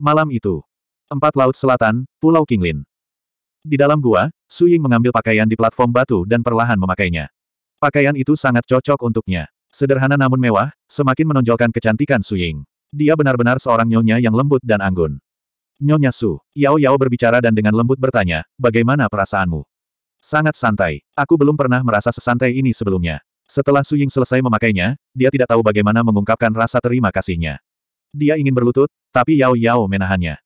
Malam itu, empat laut selatan, Pulau Qinglin. Di dalam gua, Su Ying mengambil pakaian di platform batu dan perlahan memakainya. Pakaian itu sangat cocok untuknya. Sederhana namun mewah, semakin menonjolkan kecantikan Su Ying. Dia benar-benar seorang nyonya yang lembut dan anggun. Nyonya Su, Yao Yao berbicara dan dengan lembut bertanya, bagaimana perasaanmu? Sangat santai. Aku belum pernah merasa sesantai ini sebelumnya. Setelah Su Ying selesai memakainya, dia tidak tahu bagaimana mengungkapkan rasa terima kasihnya. Dia ingin berlutut, tapi Yao Yao menahannya.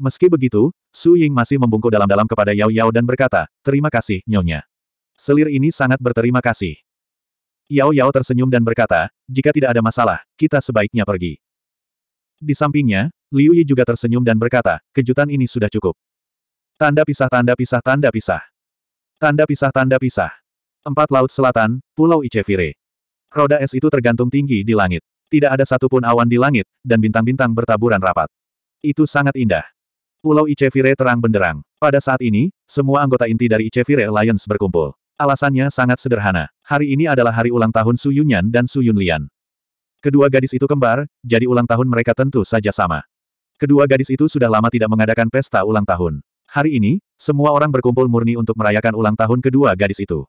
Meski begitu, Su Ying masih membungkuk dalam-dalam kepada Yao Yao dan berkata, terima kasih, Nyonya. Selir ini sangat berterima kasih. Yao Yao tersenyum dan berkata, jika tidak ada masalah, kita sebaiknya pergi. Di sampingnya, Liu Yi juga tersenyum dan berkata, kejutan ini sudah cukup. Tanda pisah tanda pisah tanda pisah. Tanda pisah tanda pisah. Empat Laut Selatan, Pulau Ichevire. Roda es itu tergantung tinggi di langit. Tidak ada satupun awan di langit, dan bintang-bintang bertaburan rapat. Itu sangat indah. Pulau Ichevire terang benderang. Pada saat ini, semua anggota inti dari Ichevire Alliance berkumpul. Alasannya sangat sederhana. Hari ini adalah hari ulang tahun Su Yunyan dan Su Yunlian. Kedua gadis itu kembar, jadi ulang tahun mereka tentu saja sama. Kedua gadis itu sudah lama tidak mengadakan pesta ulang tahun. Hari ini, semua orang berkumpul murni untuk merayakan ulang tahun kedua gadis itu.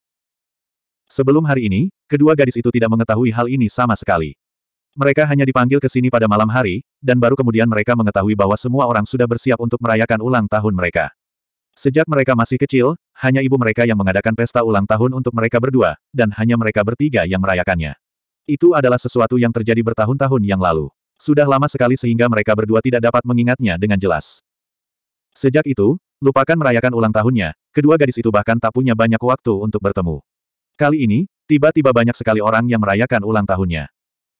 Sebelum hari ini, kedua gadis itu tidak mengetahui hal ini sama sekali. Mereka hanya dipanggil ke sini pada malam hari, dan baru kemudian mereka mengetahui bahwa semua orang sudah bersiap untuk merayakan ulang tahun mereka. Sejak mereka masih kecil, hanya ibu mereka yang mengadakan pesta ulang tahun untuk mereka berdua, dan hanya mereka bertiga yang merayakannya. Itu adalah sesuatu yang terjadi bertahun-tahun yang lalu. Sudah lama sekali sehingga mereka berdua tidak dapat mengingatnya dengan jelas. Sejak itu, lupakan merayakan ulang tahunnya, kedua gadis itu bahkan tak punya banyak waktu untuk bertemu. Kali ini, tiba-tiba banyak sekali orang yang merayakan ulang tahunnya.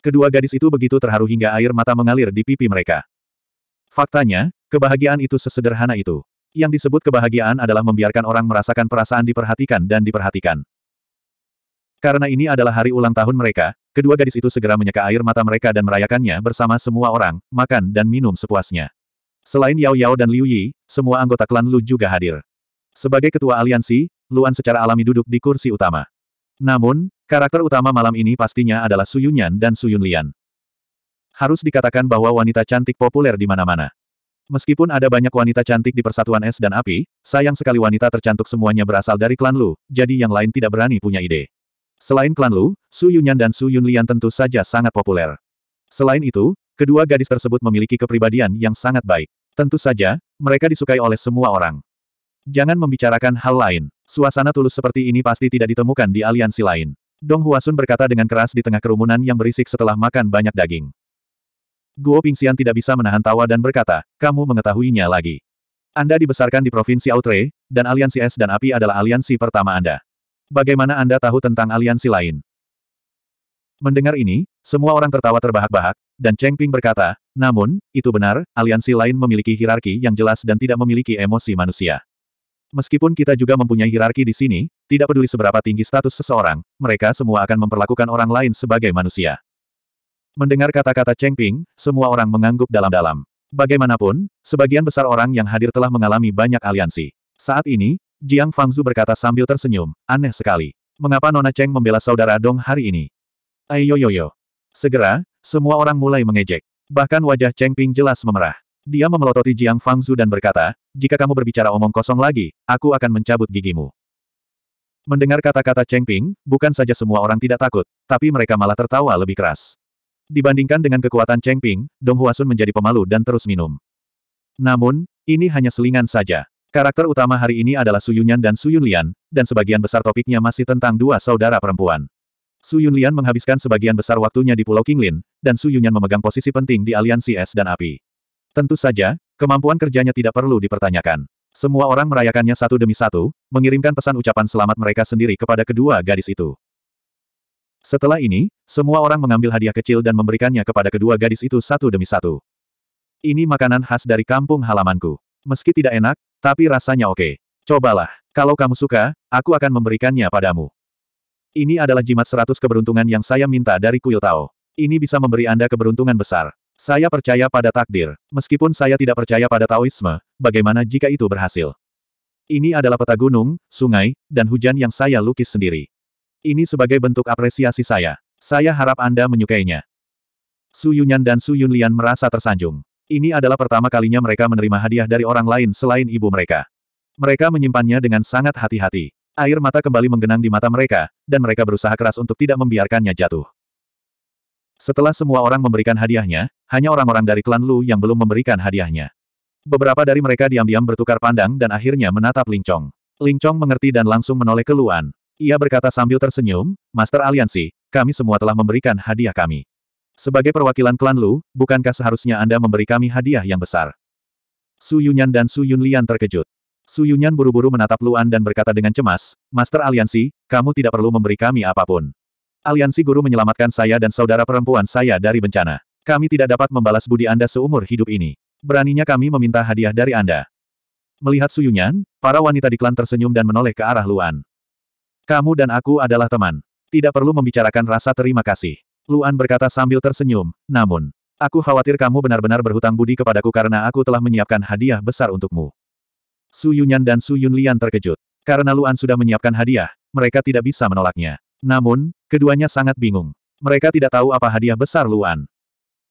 Kedua gadis itu begitu terharu hingga air mata mengalir di pipi mereka. Faktanya, kebahagiaan itu sesederhana itu. Yang disebut kebahagiaan adalah membiarkan orang merasakan perasaan diperhatikan dan diperhatikan. Karena ini adalah hari ulang tahun mereka, kedua gadis itu segera menyeka air mata mereka dan merayakannya bersama semua orang, makan dan minum sepuasnya. Selain Yao Yao dan Liu Yi, semua anggota klan Lu juga hadir. Sebagai ketua aliansi, Luan secara alami duduk di kursi utama. Namun, karakter utama malam ini pastinya adalah Su Yunyan dan Su Yunlian. Harus dikatakan bahwa wanita cantik populer di mana-mana. Meskipun ada banyak wanita cantik di Persatuan Es dan Api, sayang sekali wanita tercantik semuanya berasal dari klan Lu, jadi yang lain tidak berani punya ide. Selain klan Lu, Su Yunyan dan Su Yunlian tentu saja sangat populer. Selain itu, kedua gadis tersebut memiliki kepribadian yang sangat baik. Tentu saja, mereka disukai oleh semua orang. Jangan membicarakan hal lain. Suasana tulus seperti ini pasti tidak ditemukan di aliansi lain. Dong Huasun berkata dengan keras di tengah kerumunan yang berisik setelah makan banyak daging. Guo Pingxian tidak bisa menahan tawa dan berkata, kamu mengetahuinya lagi. Anda dibesarkan di Provinsi Outre, dan aliansi es dan api adalah aliansi pertama Anda. Bagaimana Anda tahu tentang aliansi lain? Mendengar ini, semua orang tertawa terbahak-bahak, dan Cheng Ping berkata, namun, itu benar, aliansi lain memiliki hierarki yang jelas dan tidak memiliki emosi manusia. Meskipun kita juga mempunyai hierarki di sini, tidak peduli seberapa tinggi status seseorang, mereka semua akan memperlakukan orang lain sebagai manusia. Mendengar kata-kata Cheng Ping, semua orang mengangguk dalam-dalam. Bagaimanapun, sebagian besar orang yang hadir telah mengalami banyak aliansi. Saat ini, Jiang Fangzu berkata sambil tersenyum, aneh sekali. Mengapa Nona Cheng membela saudara Dong hari ini? Ayo yo yo. Segera, semua orang mulai mengejek. Bahkan wajah Cheng Ping jelas memerah. Dia memelototi Jiang Fangzu dan berkata, jika kamu berbicara omong kosong lagi, aku akan mencabut gigimu. Mendengar kata-kata Cheng Ping, bukan saja semua orang tidak takut, tapi mereka malah tertawa lebih keras. Dibandingkan dengan kekuatan Cheng Ping, Dong Huasun menjadi pemalu dan terus minum. Namun, ini hanya selingan saja. Karakter utama hari ini adalah Su Yunyan dan Su Yunlian, dan sebagian besar topiknya masih tentang dua saudara perempuan. Su Yunlian menghabiskan sebagian besar waktunya di Pulau Qinglin, dan Su Yunyan memegang posisi penting di aliansi es dan api. Tentu saja, kemampuan kerjanya tidak perlu dipertanyakan. Semua orang merayakannya satu demi satu, mengirimkan pesan ucapan selamat mereka sendiri kepada kedua gadis itu. Setelah ini, semua orang mengambil hadiah kecil dan memberikannya kepada kedua gadis itu satu demi satu. Ini makanan khas dari kampung halamanku. Meski tidak enak, tapi rasanya oke. Cobalah. Kalau kamu suka, aku akan memberikannya padamu. Ini adalah jimat seratus keberuntungan yang saya minta dari kuil Tao. Ini bisa memberi Anda keberuntungan besar. Saya percaya pada takdir. Meskipun saya tidak percaya pada Taoisme, bagaimana jika itu berhasil? Ini adalah peta gunung, sungai, dan hujan yang saya lukis sendiri. Ini sebagai bentuk apresiasi saya. Saya harap Anda menyukainya. Su Yunyan dan Su Yunlian merasa tersanjung. Ini adalah pertama kalinya mereka menerima hadiah dari orang lain selain ibu mereka. Mereka menyimpannya dengan sangat hati-hati. Air mata kembali menggenang di mata mereka, dan mereka berusaha keras untuk tidak membiarkannya jatuh. Setelah semua orang memberikan hadiahnya, hanya orang-orang dari klan Lu yang belum memberikan hadiahnya. Beberapa dari mereka diam-diam bertukar pandang dan akhirnya menatap Ling Chong. Ling Chong mengerti dan langsung menoleh ke Luan. Ia berkata sambil tersenyum, Master Aliansi, kami semua telah memberikan hadiah kami. Sebagai perwakilan klan Lu, bukankah seharusnya Anda memberi kami hadiah yang besar? Su Yunyan dan Su Yunlian terkejut. Su Yunyan buru-buru menatap Luan dan berkata dengan cemas, Master Aliansi, kamu tidak perlu memberi kami apa pun. Aliansi Guru menyelamatkan saya dan saudara perempuan saya dari bencana. Kami tidak dapat membalas budi Anda seumur hidup ini. Beraninya kami meminta hadiah dari Anda. Melihat Su Yunyan, para wanita di klan tersenyum dan menoleh ke arah Luan. Kamu dan aku adalah teman. Tidak perlu membicarakan rasa terima kasih. Luan berkata sambil tersenyum, namun, aku khawatir kamu benar-benar berhutang budi kepadaku karena aku telah menyiapkan hadiah besar untukmu. Su Yunyan dan Su Yunlian terkejut. Karena Luan sudah menyiapkan hadiah, mereka tidak bisa menolaknya. Namun, keduanya sangat bingung. Mereka tidak tahu apa hadiah besar Luan.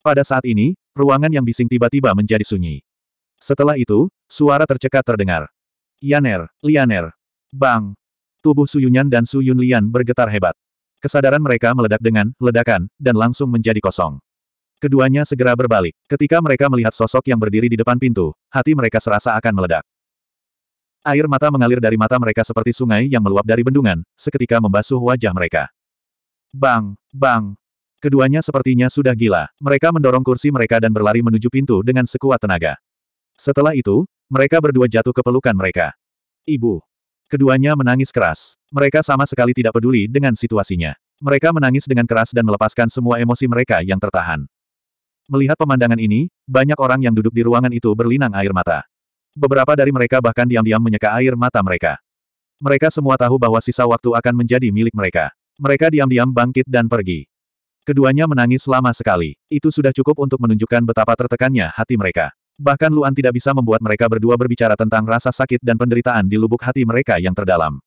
Pada saat ini, ruangan yang bising tiba-tiba menjadi sunyi. Setelah itu, suara tercekat terdengar. Yaner, Lianer. Bang. Tubuh Su Yunyan dan Su Yunlian bergetar hebat. Kesadaran mereka meledak dengan ledakan, dan langsung menjadi kosong. Keduanya segera berbalik. Ketika mereka melihat sosok yang berdiri di depan pintu, hati mereka serasa akan meledak. Air mata mengalir dari mata mereka seperti sungai yang meluap dari bendungan, seketika membasuh wajah mereka. Bang! Bang! Keduanya sepertinya sudah gila. Mereka mendorong kursi mereka dan berlari menuju pintu dengan sekuat tenaga. Setelah itu, mereka berdua jatuh ke pelukan mereka. Ibu! Keduanya menangis keras. Mereka sama sekali tidak peduli dengan situasinya. Mereka menangis dengan keras dan melepaskan semua emosi mereka yang tertahan. Melihat pemandangan ini, banyak orang yang duduk di ruangan itu berlinang air mata. Beberapa dari mereka bahkan diam-diam menyeka air mata mereka. Mereka semua tahu bahwa sisa waktu akan menjadi milik mereka. Mereka diam-diam bangkit dan pergi. Keduanya menangis lama sekali. Itu sudah cukup untuk menunjukkan betapa tertekannya hati mereka. Bahkan Luan tidak bisa membuat mereka berdua berbicara tentang rasa sakit dan penderitaan di lubuk hati mereka yang terdalam.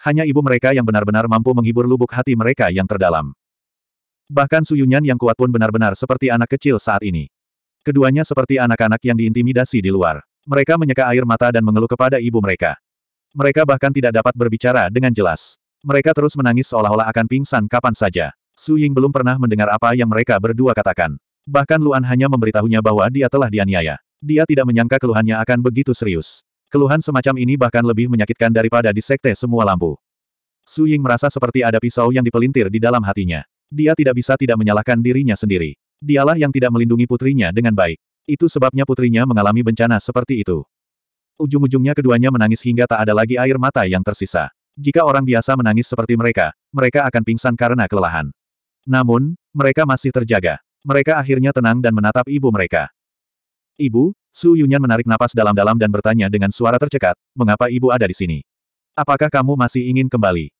Hanya ibu mereka yang benar-benar mampu menghibur lubuk hati mereka yang terdalam. Bahkan Suyunyan yang kuat pun benar-benar seperti anak kecil saat ini. Keduanya seperti anak-anak yang diintimidasi di luar. Mereka menyeka air mata dan mengeluh kepada ibu mereka. Mereka bahkan tidak dapat berbicara dengan jelas. Mereka terus menangis seolah-olah akan pingsan kapan saja. Su Ying belum pernah mendengar apa yang mereka berdua katakan. Bahkan Luan hanya memberitahunya bahwa dia telah dianiaya. Dia tidak menyangka keluhannya akan begitu serius. Keluhan semacam ini bahkan lebih menyakitkan daripada di sekte semua lampu. Su Ying merasa seperti ada pisau yang dipelintir di dalam hatinya. Dia tidak bisa tidak menyalahkan dirinya sendiri. Dialah yang tidak melindungi putrinya dengan baik. Itu sebabnya putrinya mengalami bencana seperti itu. Ujung-ujungnya keduanya menangis hingga tak ada lagi air mata yang tersisa. Jika orang biasa menangis seperti mereka, mereka akan pingsan karena kelelahan. Namun, mereka masih terjaga. Mereka akhirnya tenang dan menatap ibu mereka. Ibu, Su Yunyan menarik napas dalam-dalam dan bertanya dengan suara tercekat, mengapa ibu ada di sini? Apakah kamu masih ingin kembali?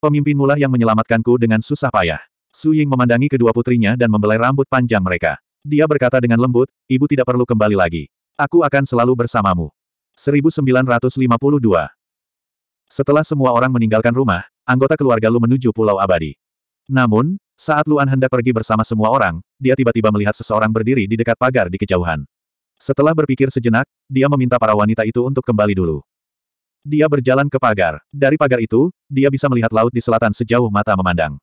Pemimpin mula yang menyelamatkanku dengan susah payah. Su Ying memandangi kedua putrinya dan membelai rambut panjang mereka. Dia berkata dengan lembut, ibu tidak perlu kembali lagi. Aku akan selalu bersamamu. 1952 Setelah semua orang meninggalkan rumah, anggota keluarga Lu menuju Pulau Abadi. Namun, saat Luan hendak pergi bersama semua orang, dia tiba-tiba melihat seseorang berdiri di dekat pagar di kejauhan. Setelah berpikir sejenak, dia meminta para wanita itu untuk kembali dulu. Dia berjalan ke pagar. Dari pagar itu, dia bisa melihat laut di selatan sejauh mata memandang.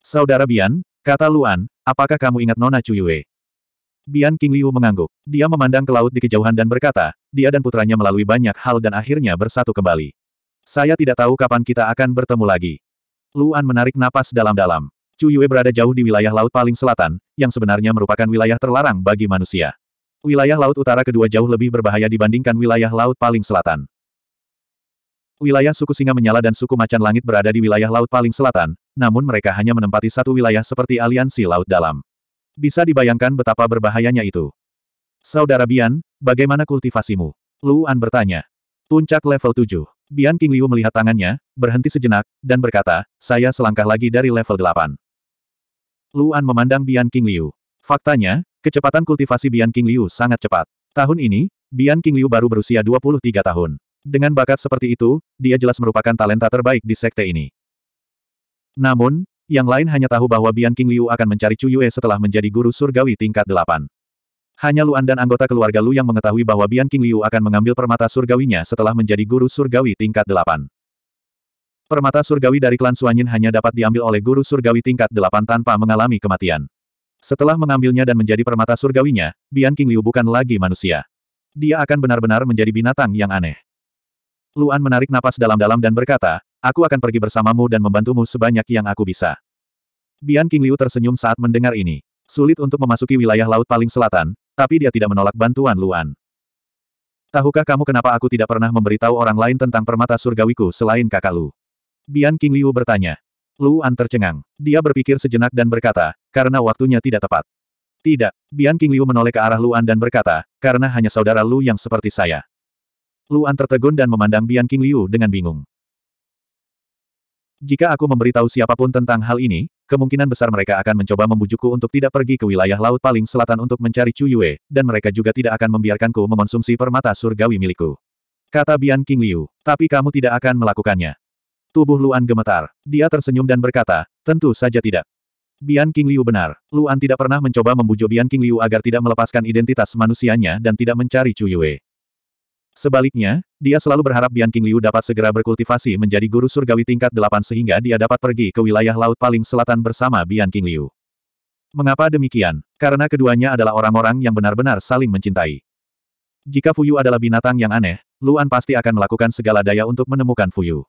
Saudara Bian, kata Luan, Apakah kamu ingat Nona Chuyue? Bian King Liu mengangguk. Dia memandang ke laut di kejauhan dan berkata, dia dan putranya melalui banyak hal dan akhirnya bersatu kembali. Saya tidak tahu kapan kita akan bertemu lagi. Luan menarik napas dalam-dalam. Chuyue berada jauh di wilayah laut paling selatan, yang sebenarnya merupakan wilayah terlarang bagi manusia. Wilayah laut utara kedua jauh lebih berbahaya dibandingkan wilayah laut paling selatan. Wilayah suku Singa Menyala dan suku Macan Langit berada di wilayah laut paling selatan, namun mereka hanya menempati satu wilayah seperti aliansi laut dalam. Bisa dibayangkan betapa berbahayanya itu. Saudara Bian, bagaimana kultivasimu? Lu An bertanya. Puncak level 7. Bian King Liu melihat tangannya, berhenti sejenak, dan berkata, saya selangkah lagi dari level 8. Lu An memandang Bian King Liu. Faktanya, kecepatan kultivasi Bian King Liu sangat cepat. Tahun ini, Bian King Liu baru berusia 23 tahun. Dengan bakat seperti itu, dia jelas merupakan talenta terbaik di sekte ini. Namun, yang lain hanya tahu bahwa Bian King Liu akan mencari Chu Yue setelah menjadi guru surgawi tingkat 8. Hanya Luan dan anggota keluarga Lu yang mengetahui bahwa Bian King Liu akan mengambil permata surgawinya setelah menjadi guru surgawi tingkat delapan. Permata surgawi dari klan Suanyin hanya dapat diambil oleh guru surgawi tingkat delapan tanpa mengalami kematian. Setelah mengambilnya dan menjadi permata surgawinya, Bian King Liu bukan lagi manusia. Dia akan benar-benar menjadi binatang yang aneh. Luan menarik napas dalam-dalam dan berkata, aku akan pergi bersamamu dan membantumu sebanyak yang aku bisa. Bian King Liu tersenyum saat mendengar ini. Sulit untuk memasuki wilayah laut paling selatan, tapi dia tidak menolak bantuan Luan. Tahukah kamu kenapa aku tidak pernah memberitahu orang lain tentang permata surgawiku selain kakak Lu? Bian King Liu bertanya. Luan tercengang. Dia berpikir sejenak dan berkata, karena waktunya tidak tepat. Tidak, Bian King Liu menoleh ke arah Luan dan berkata, karena hanya saudara Lu yang seperti saya. Luan tertegun dan memandang Bian King Liu dengan bingung. Jika aku memberitahu siapa pun tentang hal ini, kemungkinan besar mereka akan mencoba membujukku untuk tidak pergi ke wilayah laut paling selatan untuk mencari Chu Yue, dan mereka juga tidak akan membiarkanku mengonsumsi permata surgawi milikku. Kata Bian King Liu, tapi kamu tidak akan melakukannya. Tubuh Luan gemetar. Dia tersenyum dan berkata, tentu saja tidak. Bian King Liu benar. Luan tidak pernah mencoba membujuk Bian King Liu agar tidak melepaskan identitas manusianya dan tidak mencari Chu Yue. Sebaliknya, dia selalu berharap Bian King Liu dapat segera berkultivasi menjadi guru surgawi tingkat delapan sehingga dia dapat pergi ke wilayah laut paling selatan bersama Bian King Liu. Mengapa demikian? Karena keduanya adalah orang-orang yang benar-benar saling mencintai. Jika Fuyu adalah binatang yang aneh, Luan pasti akan melakukan segala daya untuk menemukan Fuyu.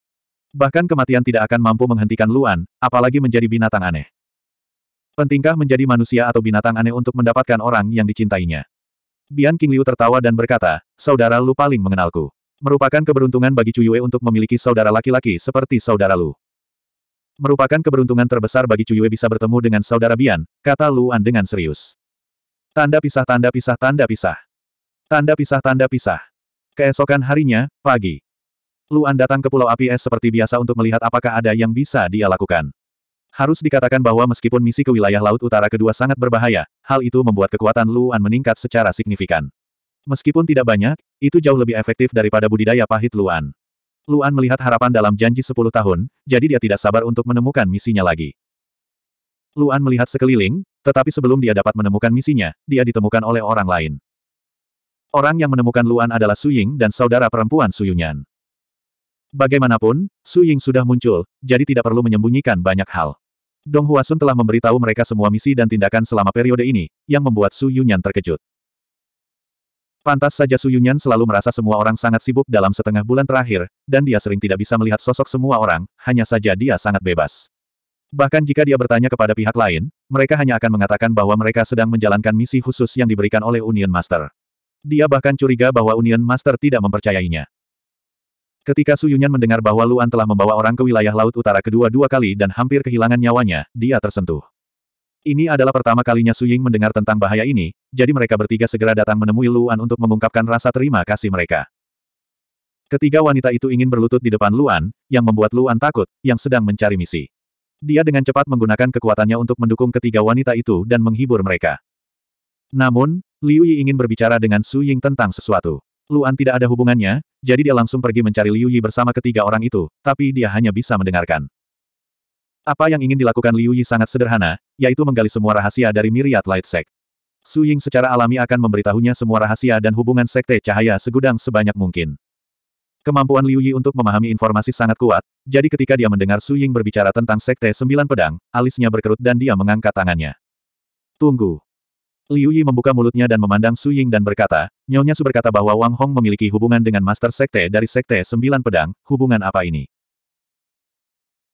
Bahkan kematian tidak akan mampu menghentikan Luan, apalagi menjadi binatang aneh. Pentingkah menjadi manusia atau binatang aneh untuk mendapatkan orang yang dicintainya? Bian King Liu tertawa dan berkata, saudara Lu paling mengenalku. Merupakan keberuntungan bagi Chu Yue untuk memiliki saudara laki-laki seperti saudara Lu. Merupakan keberuntungan terbesar bagi Chu Yue bisa bertemu dengan saudara Bian, kata Luan dengan serius. Tanda pisah tanda pisah tanda pisah. Tanda pisah tanda pisah. Keesokan harinya, pagi. Luan datang ke Pulau Api Es seperti biasa untuk melihat apakah ada yang bisa dia lakukan. Harus dikatakan bahwa meskipun misi ke wilayah Laut Utara kedua sangat berbahaya, hal itu membuat kekuatan Luan meningkat secara signifikan. Meskipun tidak banyak, itu jauh lebih efektif daripada budidaya pahit Luan. Luan melihat harapan dalam janji 10 tahun, jadi dia tidak sabar untuk menemukan misinya lagi. Luan melihat sekeliling, tetapi sebelum dia dapat menemukan misinya, dia ditemukan oleh orang lain. Orang yang menemukan Luan adalah Su Ying dan saudara perempuan Su Yunyan. Bagaimanapun, Su Ying sudah muncul, jadi tidak perlu menyembunyikan banyak hal. Dong Huasun telah memberitahu mereka semua misi dan tindakan selama periode ini, yang membuat Su Yunyan terkejut. Pantas saja Su Yunyan selalu merasa semua orang sangat sibuk dalam setengah bulan terakhir, dan dia sering tidak bisa melihat sosok semua orang, hanya saja dia sangat bebas. Bahkan jika dia bertanya kepada pihak lain, mereka hanya akan mengatakan bahwa mereka sedang menjalankan misi khusus yang diberikan oleh Union Master. Dia bahkan curiga bahwa Union Master tidak mempercayainya. Ketika Su Yunyan mendengar bahwa Luan telah membawa orang ke wilayah Laut Utara kedua dua kali dan hampir kehilangan nyawanya, dia tersentuh. Ini adalah pertama kalinya Su Ying mendengar tentang bahaya ini, jadi mereka bertiga segera datang menemui Luan untuk mengungkapkan rasa terima kasih mereka. Ketiga wanita itu ingin berlutut di depan Luan, yang membuat Luan takut, yang sedang mencari misi. Dia dengan cepat menggunakan kekuatannya untuk mendukung ketiga wanita itu dan menghibur mereka. Namun, Liu Yi ingin berbicara dengan Su Ying tentang sesuatu. Luan tidak ada hubungannya, jadi dia langsung pergi mencari Liu Yi bersama ketiga orang itu, tapi dia hanya bisa mendengarkan. Apa yang ingin dilakukan Liu Yi sangat sederhana, yaitu menggali semua rahasia dari Myriad Light Sect. Su Ying secara alami akan memberitahunya semua rahasia dan hubungan sekte cahaya segudang sebanyak mungkin. Kemampuan Liu Yi untuk memahami informasi sangat kuat, jadi ketika dia mendengar Su Ying berbicara tentang sekte sembilan pedang, alisnya berkerut dan dia mengangkat tangannya. Tunggu. Liu Yi membuka mulutnya dan memandang Su Ying dan berkata, Nyonya Su berkata bahwa Wang Hong memiliki hubungan dengan Master Sekte dari Sekte Sembilan Pedang, hubungan apa ini?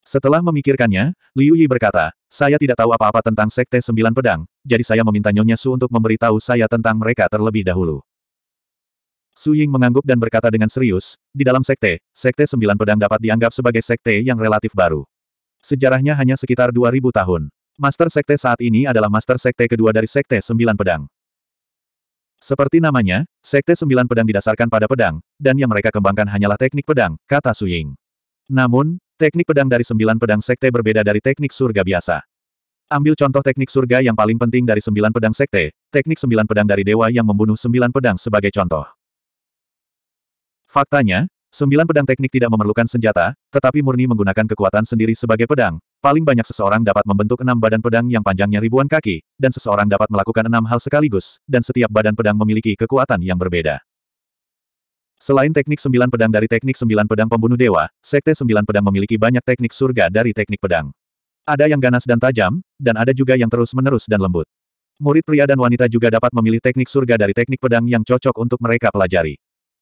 Setelah memikirkannya, Liu Yi berkata, saya tidak tahu apa-apa tentang Sekte Sembilan Pedang, jadi saya meminta Nyonya Su untuk memberitahu saya tentang mereka terlebih dahulu. Su Ying mengangguk dan berkata dengan serius, di dalam sekte, Sekte Sembilan Pedang dapat dianggap sebagai sekte yang relatif baru. Sejarahnya hanya sekitar 2000 tahun. Master Sekte saat ini adalah Master Sekte kedua dari Sekte Sembilan Pedang. Seperti namanya, Sekte Sembilan Pedang didasarkan pada pedang, dan yang mereka kembangkan hanyalah teknik pedang, kata Su Ying. Namun, teknik pedang dari Sembilan Pedang Sekte berbeda dari teknik surga biasa. Ambil contoh teknik surga yang paling penting dari Sembilan Pedang Sekte, teknik Sembilan Pedang dari Dewa yang membunuh Sembilan Pedang sebagai contoh. Faktanya, Sembilan pedang teknik tidak memerlukan senjata, tetapi murni menggunakan kekuatan sendiri sebagai pedang. Paling banyak seseorang dapat membentuk enam badan pedang yang panjangnya ribuan kaki, dan seseorang dapat melakukan enam hal sekaligus, dan setiap badan pedang memiliki kekuatan yang berbeda. Selain teknik sembilan pedang dari teknik sembilan pedang pembunuh dewa, Sekte sembilan pedang memiliki banyak teknik surga dari teknik pedang. Ada yang ganas dan tajam, dan ada juga yang terus-menerus dan lembut. Murid pria dan wanita juga dapat memilih teknik surga dari teknik pedang yang cocok untuk mereka pelajari.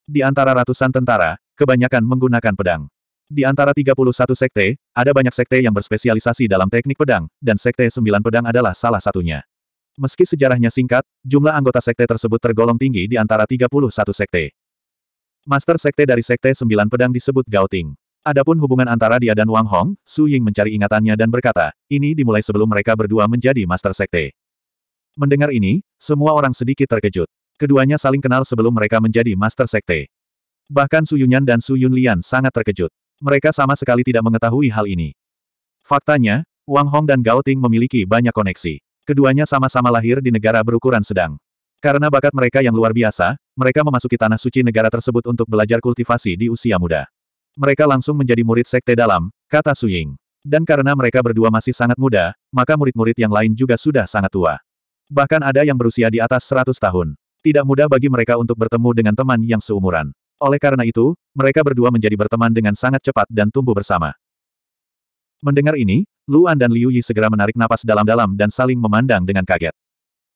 Di antara ratusan tentara, kebanyakan menggunakan pedang. Di antara 31 sekte, ada banyak sekte yang berspesialisasi dalam teknik pedang, dan sekte sembilan pedang adalah salah satunya. Meski sejarahnya singkat, jumlah anggota sekte tersebut tergolong tinggi di antara 31 sekte. Master Sekte dari Sekte Sembilan Pedang disebut Gauting. Adapun hubungan antara dia dan Wang Hong, Su Ying mencari ingatannya dan berkata, ini dimulai sebelum mereka berdua menjadi Master Sekte. Mendengar ini, semua orang sedikit terkejut. Keduanya saling kenal sebelum mereka menjadi Master Sekte. Bahkan Su Yunyan dan Su Yunlian sangat terkejut. Mereka sama sekali tidak mengetahui hal ini. Faktanya, Wang Hong dan Gao Ting memiliki banyak koneksi. Keduanya sama-sama lahir di negara berukuran sedang. Karena bakat mereka yang luar biasa, mereka memasuki tanah suci negara tersebut untuk belajar kultivasi di usia muda. Mereka langsung menjadi murid sekte dalam, kata Su Ying. Dan karena mereka berdua masih sangat muda, maka murid-murid yang lain juga sudah sangat tua. Bahkan ada yang berusia di atas 100 tahun. Tidak mudah bagi mereka untuk bertemu dengan teman yang seumuran. Oleh karena itu, mereka berdua menjadi berteman dengan sangat cepat dan tumbuh bersama. Mendengar ini, Luan dan Liu Yi segera menarik napas dalam-dalam dan saling memandang dengan kaget.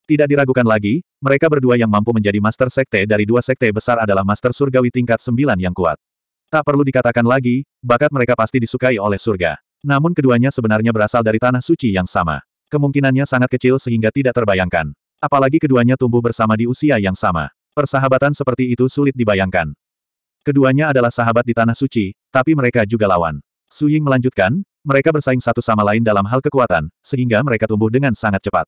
Tidak diragukan lagi, mereka berdua yang mampu menjadi master sekte dari dua sekte besar adalah master surgawi tingkat sembilan yang kuat. Tak perlu dikatakan lagi, bakat mereka pasti disukai oleh surga. Namun keduanya sebenarnya berasal dari tanah suci yang sama. Kemungkinannya sangat kecil sehingga tidak terbayangkan. Apalagi keduanya tumbuh bersama di usia yang sama. Persahabatan seperti itu sulit dibayangkan. Keduanya adalah sahabat di tanah suci, tapi mereka juga lawan. Su Ying melanjutkan, mereka bersaing satu sama lain dalam hal kekuatan, sehingga mereka tumbuh dengan sangat cepat.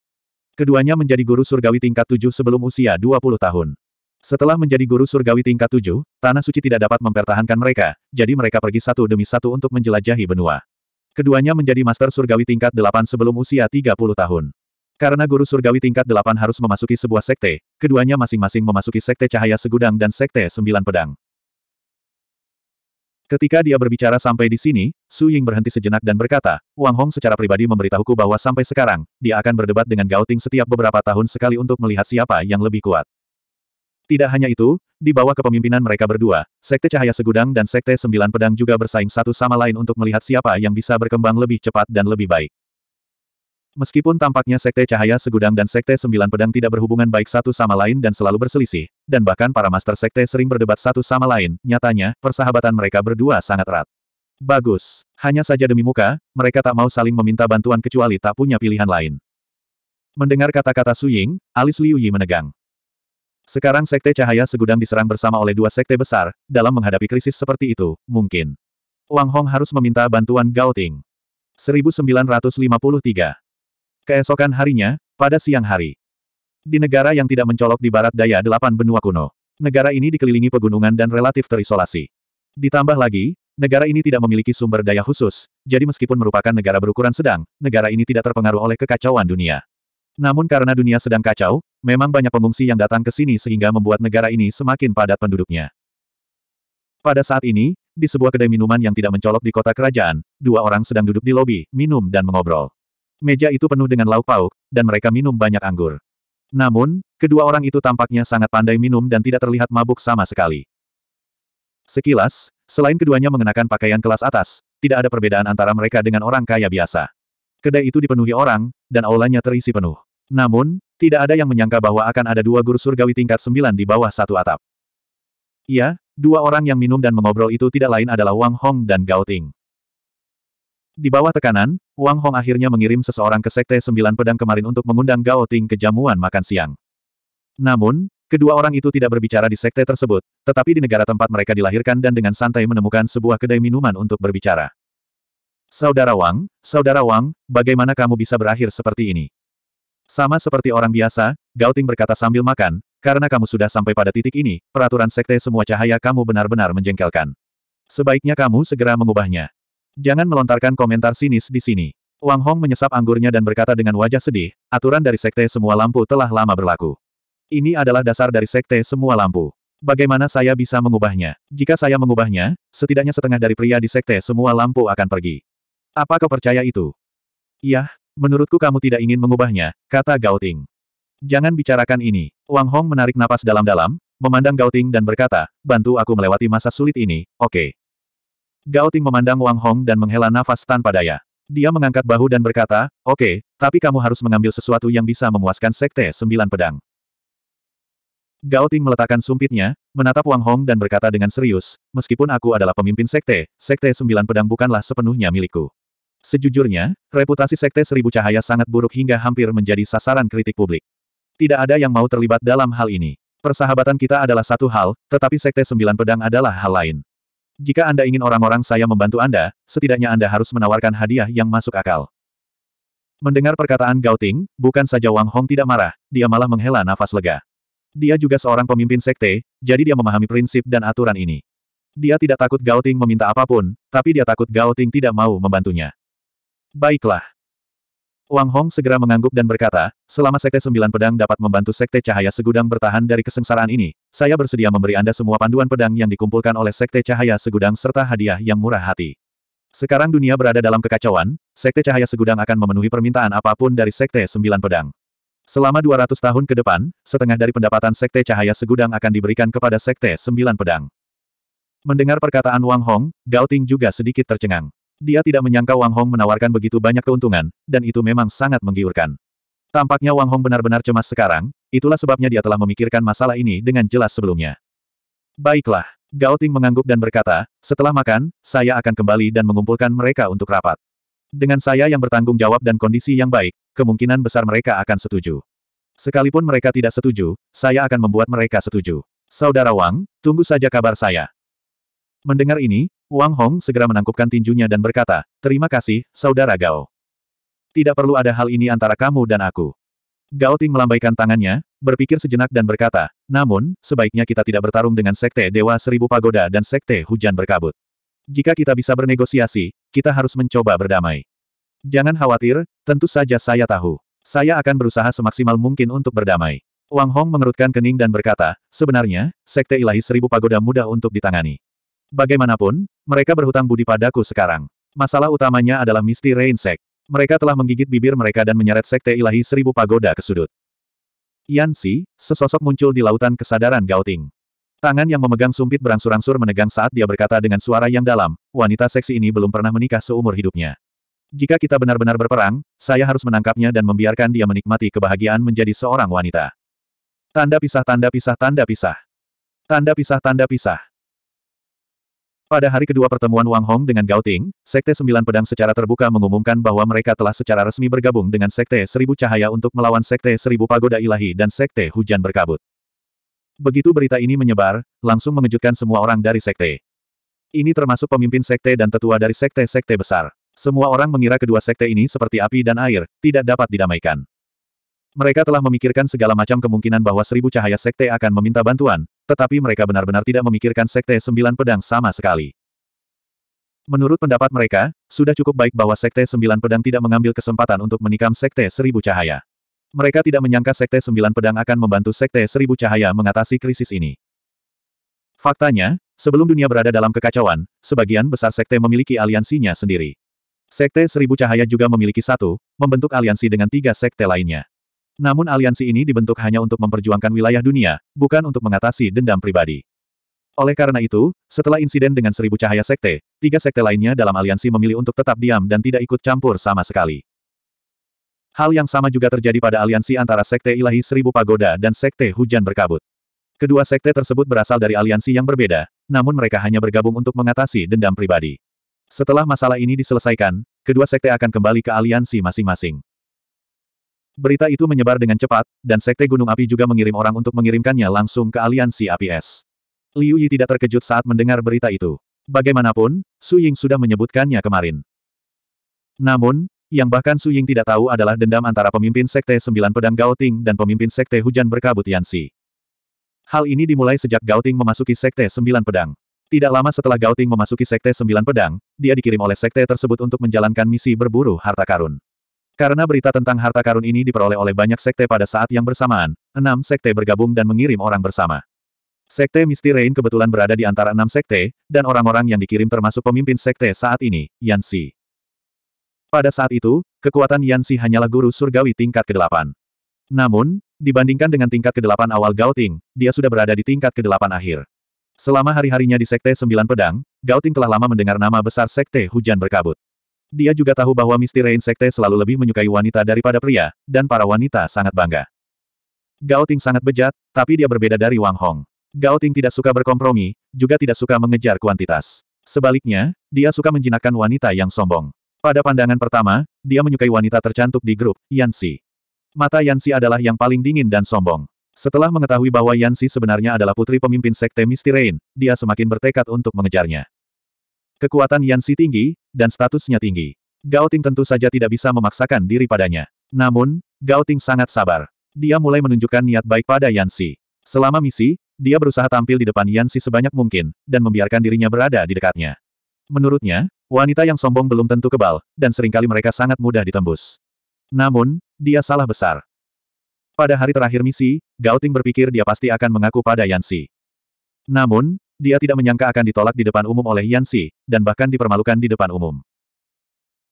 Keduanya menjadi guru surgawi tingkat tujuh sebelum usia 20 tahun. Setelah menjadi guru surgawi tingkat tujuh, Tanah Suci tidak dapat mempertahankan mereka, jadi mereka pergi satu demi satu untuk menjelajahi benua. Keduanya menjadi master surgawi tingkat delapan sebelum usia 30 tahun. Karena guru surgawi tingkat delapan harus memasuki sebuah sekte, keduanya masing-masing memasuki sekte cahaya segudang dan sekte sembilan pedang. Ketika dia berbicara sampai di sini, Su Ying berhenti sejenak dan berkata, Wang Hong secara pribadi memberitahuku bahwa sampai sekarang, dia akan berdebat dengan Gao Ting setiap beberapa tahun sekali untuk melihat siapa yang lebih kuat. Tidak hanya itu, di bawah kepemimpinan mereka berdua, Sekte Cahaya Segudang dan Sekte Sembilan Pedang juga bersaing satu sama lain untuk melihat siapa yang bisa berkembang lebih cepat dan lebih baik. Meskipun tampaknya Sekte Cahaya Segudang dan Sekte Sembilan Pedang tidak berhubungan baik satu sama lain dan selalu berselisih, dan bahkan para Master Sekte sering berdebat satu sama lain, nyatanya, persahabatan mereka berdua sangat erat. Bagus. Hanya saja demi muka, mereka tak mau saling meminta bantuan kecuali tak punya pilihan lain. Mendengar kata-kata Su Ying, alis Liu Yi menegang. Sekarang Sekte Cahaya Segudang diserang bersama oleh dua sekte besar, dalam menghadapi krisis seperti itu, mungkin. Wang Hong harus meminta bantuan Gao Ting. 1953 Keesokan harinya, pada siang hari. Di negara yang tidak mencolok di barat daya delapan benua kuno. Negara ini dikelilingi pegunungan dan relatif terisolasi. Ditambah lagi, negara ini tidak memiliki sumber daya khusus, jadi meskipun merupakan negara berukuran sedang, negara ini tidak terpengaruh oleh kekacauan dunia. Namun karena dunia sedang kacau, memang banyak pengungsi yang datang ke sini sehingga membuat negara ini semakin padat penduduknya. Pada saat ini, di sebuah kedai minuman yang tidak mencolok di kota kerajaan, dua orang sedang duduk di lobi, minum dan mengobrol. Meja itu penuh dengan lauk pauk, dan mereka minum banyak anggur. Namun, kedua orang itu tampaknya sangat pandai minum dan tidak terlihat mabuk sama sekali. Sekilas, selain keduanya mengenakan pakaian kelas atas, tidak ada perbedaan antara mereka dengan orang kaya biasa. Kedai itu dipenuhi orang, dan aulanya terisi penuh. Namun, tidak ada yang menyangka bahwa akan ada dua guru surgawi tingkat sembilan di bawah satu atap. Iya, dua orang yang minum dan mengobrol itu tidak lain adalah Wang Hong dan Gao Ting. Di bawah tekanan, Wang Hong akhirnya mengirim seseorang ke Sekte Sembilan Pedang kemarin untuk mengundang Gao Ting ke jamuan makan siang. Namun, kedua orang itu tidak berbicara di sekte tersebut, tetapi di negara tempat mereka dilahirkan dan dengan santai menemukan sebuah kedai minuman untuk berbicara. Saudara Wang, Saudara Wang, bagaimana kamu bisa berakhir seperti ini? Sama seperti orang biasa, Gao Ting berkata sambil makan, karena kamu sudah sampai pada titik ini, peraturan sekte semua cahaya kamu benar-benar menjengkelkan. Sebaiknya kamu segera mengubahnya. Jangan melontarkan komentar sinis di sini. Wang Hong menyesap anggurnya dan berkata dengan wajah sedih, aturan dari sekte semua lampu telah lama berlaku. Ini adalah dasar dari sekte semua lampu. Bagaimana saya bisa mengubahnya? Jika saya mengubahnya, setidaknya setengah dari pria di sekte semua lampu akan pergi. Apa kau percaya itu? Iya, menurutku kamu tidak ingin mengubahnya, kata Gao Ting. Jangan bicarakan ini. Wang Hong menarik napas dalam-dalam, memandang Gao Ting dan berkata, bantu aku melewati masa sulit ini, oke. Okay. Gao Ting memandang Wang Hong dan menghela nafas tanpa daya. Dia mengangkat bahu dan berkata, oke, okay, tapi kamu harus mengambil sesuatu yang bisa memuaskan sekte sembilan pedang. Gao Ting meletakkan sumpitnya, menatap Wang Hong dan berkata dengan serius, meskipun aku adalah pemimpin sekte, sekte sembilan pedang bukanlah sepenuhnya milikku. Sejujurnya, reputasi sekte seribu cahaya sangat buruk hingga hampir menjadi sasaran kritik publik. Tidak ada yang mau terlibat dalam hal ini. Persahabatan kita adalah satu hal, tetapi sekte sembilan pedang adalah hal lain. Jika Anda ingin orang-orang saya membantu Anda, setidaknya Anda harus menawarkan hadiah yang masuk akal. Mendengar perkataan Gao Ting, bukan saja Wang Hong tidak marah, dia malah menghela nafas lega. Dia juga seorang pemimpin sekte, jadi dia memahami prinsip dan aturan ini. Dia tidak takut Gao Ting meminta apa pun, tapi dia takut Gao Ting tidak mau membantunya. Baiklah. Wang Hong segera mengangguk dan berkata, selama Sekte Sembilan Pedang dapat membantu Sekte Cahaya Segudang bertahan dari kesengsaraan ini, saya bersedia memberi Anda semua panduan pedang yang dikumpulkan oleh Sekte Cahaya Segudang serta hadiah yang murah hati. Sekarang dunia berada dalam kekacauan, Sekte Cahaya Segudang akan memenuhi permintaan apa pun dari Sekte Sembilan Pedang. Selama 200 tahun ke depan, setengah dari pendapatan Sekte Cahaya Segudang akan diberikan kepada Sekte Sembilan Pedang. Mendengar perkataan Wang Hong, Gao Ting juga sedikit tercengang. Dia tidak menyangka Wang Hong menawarkan begitu banyak keuntungan, dan itu memang sangat menggiurkan. Tampaknya Wang Hong benar-benar cemas sekarang, itulah sebabnya dia telah memikirkan masalah ini dengan jelas sebelumnya. Baiklah, Gao Ting mengangguk dan berkata, setelah makan, saya akan kembali dan mengumpulkan mereka untuk rapat. Dengan saya yang bertanggung jawab dan kondisi yang baik, kemungkinan besar mereka akan setuju. Sekalipun mereka tidak setuju, saya akan membuat mereka setuju. Saudara Wang, tunggu saja kabar saya. Mendengar ini, Wang Hong segera menangkupkan tinjunya dan berkata, Terima kasih, Saudara Gao. Tidak perlu ada hal ini antara kamu dan aku. Gao Ting melambaikan tangannya, berpikir sejenak dan berkata, namun, sebaiknya kita tidak bertarung dengan Sekte Dewa Seribu Pagoda dan Sekte Hujan Berkabut. Jika kita bisa bernegosiasi, kita harus mencoba berdamai. Jangan khawatir, tentu saja saya tahu. Saya akan berusaha semaksimal mungkin untuk berdamai. Wang Hong mengerutkan kening dan berkata, sebenarnya, Sekte Ilahi Seribu Pagoda mudah untuk ditangani. Bagaimanapun, mereka berhutang budi padaku sekarang. Masalah utamanya adalah Misty Rain. Mereka telah menggigit bibir mereka dan menyeret Sekte Ilahi Seribu Pagoda ke sudut. Yanxi, sesosok muncul di lautan kesadaran Gauting. Tangan yang memegang sumpit berangsur-angsur menegang saat dia berkata dengan suara yang dalam, wanita seksi ini belum pernah menikah seumur hidupnya. Jika kita benar-benar berperang, saya harus menangkapnya dan membiarkan dia menikmati kebahagiaan menjadi seorang wanita. Tanda pisah tanda pisah tanda pisah. Tanda pisah tanda pisah. Pada hari kedua pertemuan Wang Hong dengan Gao Ting, Sekte Sembilan Pedang secara terbuka mengumumkan bahwa mereka telah secara resmi bergabung dengan Sekte Seribu Cahaya untuk melawan Sekte Seribu Pagoda Ilahi dan Sekte Hujan Berkabut. Begitu berita ini menyebar, langsung mengejutkan semua orang dari Sekte. Ini termasuk pemimpin Sekte dan tetua dari Sekte-Sekte besar. Semua orang mengira kedua sekte ini seperti api dan air, tidak dapat didamaikan. Mereka telah memikirkan segala macam kemungkinan bahwa seribu cahaya sekte akan meminta bantuan, tetapi mereka benar-benar tidak memikirkan sekte sembilan pedang sama sekali. Menurut pendapat mereka, sudah cukup baik bahwa sekte sembilan pedang tidak mengambil kesempatan untuk menikam sekte seribu cahaya. Mereka tidak menyangka sekte sembilan pedang akan membantu sekte seribu cahaya mengatasi krisis ini. Faktanya, sebelum dunia berada dalam kekacauan, sebagian besar sekte memiliki aliansinya sendiri. Sekte Seribu Cahaya juga memiliki satu, membentuk aliansi dengan tiga sekte lainnya. Namun aliansi ini dibentuk hanya untuk memperjuangkan wilayah dunia, bukan untuk mengatasi dendam pribadi. Oleh karena itu, setelah insiden dengan Seribu Cahaya Sekte, tiga sekte lainnya dalam aliansi memilih untuk tetap diam dan tidak ikut campur sama sekali. Hal yang sama juga terjadi pada aliansi antara Sekte Ilahi Seribu Pagoda dan Sekte Hujan Berkabut. Kedua sekte tersebut berasal dari aliansi yang berbeda, namun mereka hanya bergabung untuk mengatasi dendam pribadi. Setelah masalah ini diselesaikan, kedua sekte akan kembali ke aliansi masing-masing. Berita itu menyebar dengan cepat, dan Sekte Gunung Api juga mengirim orang untuk mengirimkannya langsung ke aliansi Api Es. Liu Yi tidak terkejut saat mendengar berita itu. Bagaimanapun, Su Ying sudah menyebutkannya kemarin. Namun, yang bahkan Su Ying tidak tahu adalah dendam antara pemimpin Sekte Sembilan Pedang Gao Ting dan pemimpin Sekte Hujan Berkabut Yanxi. Hal ini dimulai sejak Gao Ting memasuki Sekte Sembilan Pedang. Tidak lama setelah Gao Ting memasuki Sekte Sembilan Pedang, dia dikirim oleh Sekte tersebut untuk menjalankan misi berburu harta karun. Karena berita tentang harta karun ini diperoleh oleh banyak Sekte pada saat yang bersamaan, enam Sekte bergabung dan mengirim orang bersama. Sekte Misty Rain kebetulan berada di antara enam sekte, dan orang-orang yang dikirim termasuk pemimpin sekte saat ini, Yanxi. Pada saat itu, kekuatan Yanxi hanyalah guru surgawi tingkat ke-8. Namun, dibandingkan dengan tingkat ke-8 awal Gauting, dia sudah berada di tingkat ke-8 akhir. Selama hari-harinya di Sekte Sembilan Pedang, Gauting telah lama mendengar nama besar Sekte Hujan Berkabut. Dia juga tahu bahwa Misty Rain Sekte selalu lebih menyukai wanita daripada pria, dan para wanita sangat bangga. Gauting sangat bejat, tapi dia berbeda dari Wang Hong. Gao Ting tidak suka berkompromi, juga tidak suka mengejar kuantitas. Sebaliknya, dia suka menjinakkan wanita yang sombong. Pada pandangan pertama, dia menyukai wanita tercantik di grup, Yanxi. Mata Yanxi adalah yang paling dingin dan sombong. Setelah mengetahui bahwa Yanxi sebenarnya adalah putri pemimpin Sekte Misty Rain, dia semakin bertekad untuk mengejarnya. Kekuatan Yanxi tinggi, dan statusnya tinggi. Gao Ting tentu saja tidak bisa memaksakan diri padanya. Namun, Gao Ting sangat sabar. Dia mulai menunjukkan niat baik pada Yanxi. Selama misi, dia berusaha tampil di depan Yanxi sebanyak mungkin, dan membiarkan dirinya berada di dekatnya. Menurutnya, wanita yang sombong belum tentu kebal, dan sering kali mereka sangat mudah ditembus. Namun, dia salah besar. Pada hari terakhir misi, Gauting berpikir dia pasti akan mengaku pada Yanxi. Namun, dia tidak menyangka akan ditolak di depan umum oleh Yanxi, dan bahkan dipermalukan di depan umum.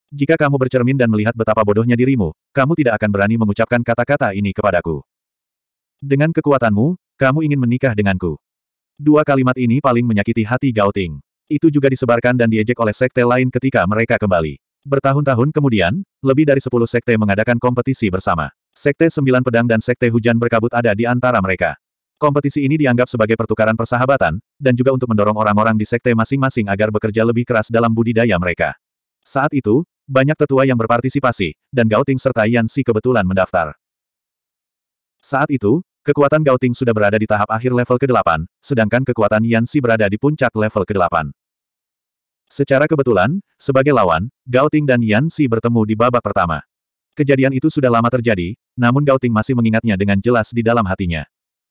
Jika kamu bercermin dan melihat betapa bodohnya dirimu, kamu tidak akan berani mengucapkan kata-kata ini kepadaku. Dengan kekuatanmu, kamu ingin menikah denganku. Dua kalimat ini paling menyakiti hati Gao Ting. Itu juga disebarkan dan diejek oleh sekte lain ketika mereka kembali. Bertahun-tahun kemudian, lebih dari sepuluh sekte mengadakan kompetisi bersama. Sekte Sembilan Pedang dan Sekte Hujan Berkabut ada di antara mereka. Kompetisi ini dianggap sebagai pertukaran persahabatan, dan juga untuk mendorong orang-orang di sekte masing-masing agar bekerja lebih keras dalam budidaya mereka. Saat itu, banyak tetua yang berpartisipasi, dan Gao Ting serta Yan Si kebetulan mendaftar. Saat itu, Kekuatan Gauting sudah berada di tahap akhir level ke-8, sedangkan kekuatan Yanxi berada di puncak level ke-8. Secara kebetulan, sebagai lawan, Gauting dan Yanxi bertemu di babak pertama. Kejadian itu sudah lama terjadi, namun Gauting masih mengingatnya dengan jelas di dalam hatinya.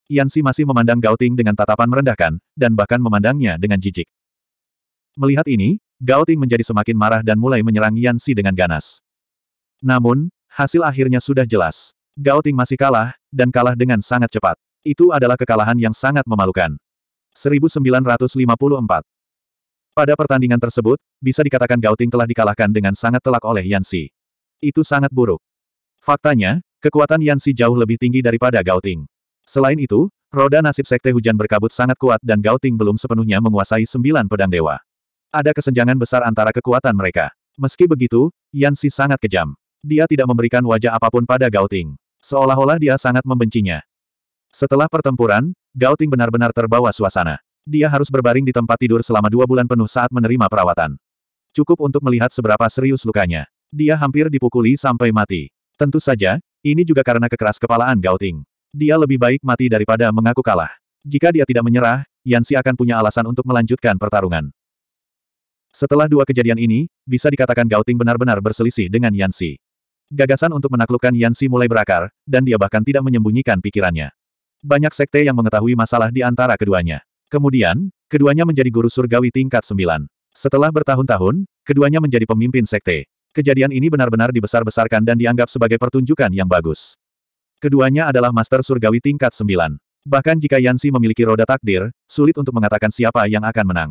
Yanxi masih memandang Gauting dengan tatapan merendahkan, dan bahkan memandangnya dengan jijik. Melihat ini, Gauting menjadi semakin marah dan mulai menyerang Yanxi dengan ganas. Namun, hasil akhirnya sudah jelas. Gao Ting masih kalah, dan kalah dengan sangat cepat. Itu adalah kekalahan yang sangat memalukan. 1954 Pada pertandingan tersebut, bisa dikatakan Gao Ting telah dikalahkan dengan sangat telak oleh Yanxi. Itu sangat buruk. Faktanya, kekuatan Yanxi jauh lebih tinggi daripada Gao Ting. Selain itu, roda nasib Sekte Hujan Berkabut sangat kuat dan Gao Ting belum sepenuhnya menguasai sembilan pedang dewa. Ada kesenjangan besar antara kekuatan mereka. Meski begitu, Yanxi sangat kejam. Dia tidak memberikan wajah apa pun pada Gao Ting. Seolah-olah dia sangat membencinya. Setelah pertempuran, Gao Ting benar-benar terbawa suasana. Dia harus berbaring di tempat tidur selama dua bulan penuh saat menerima perawatan. Cukup untuk melihat seberapa serius lukanya. Dia hampir dipukuli sampai mati. Tentu saja, ini juga karena kekeras kepalaan Gao Ting. Dia lebih baik mati daripada mengaku kalah. Jika dia tidak menyerah, Yanxi akan punya alasan untuk melanjutkan pertarungan. Setelah dua kejadian ini, bisa dikatakan Gao Ting benar-benar berselisih dengan Yanxi. Gagasan untuk menaklukkan Yanxi mulai berakar, dan dia bahkan tidak menyembunyikan pikirannya. Banyak sekte yang mengetahui masalah di antara keduanya. Kemudian, keduanya menjadi guru surgawi tingkat sembilan. Setelah bertahun-tahun, keduanya menjadi pemimpin sekte. Kejadian ini benar-benar dibesar-besarkan dan dianggap sebagai pertunjukan yang bagus. Keduanya adalah master surgawi tingkat sembilan. Bahkan jika Yanxi memiliki roda takdir, sulit untuk mengatakan siapa yang akan menang.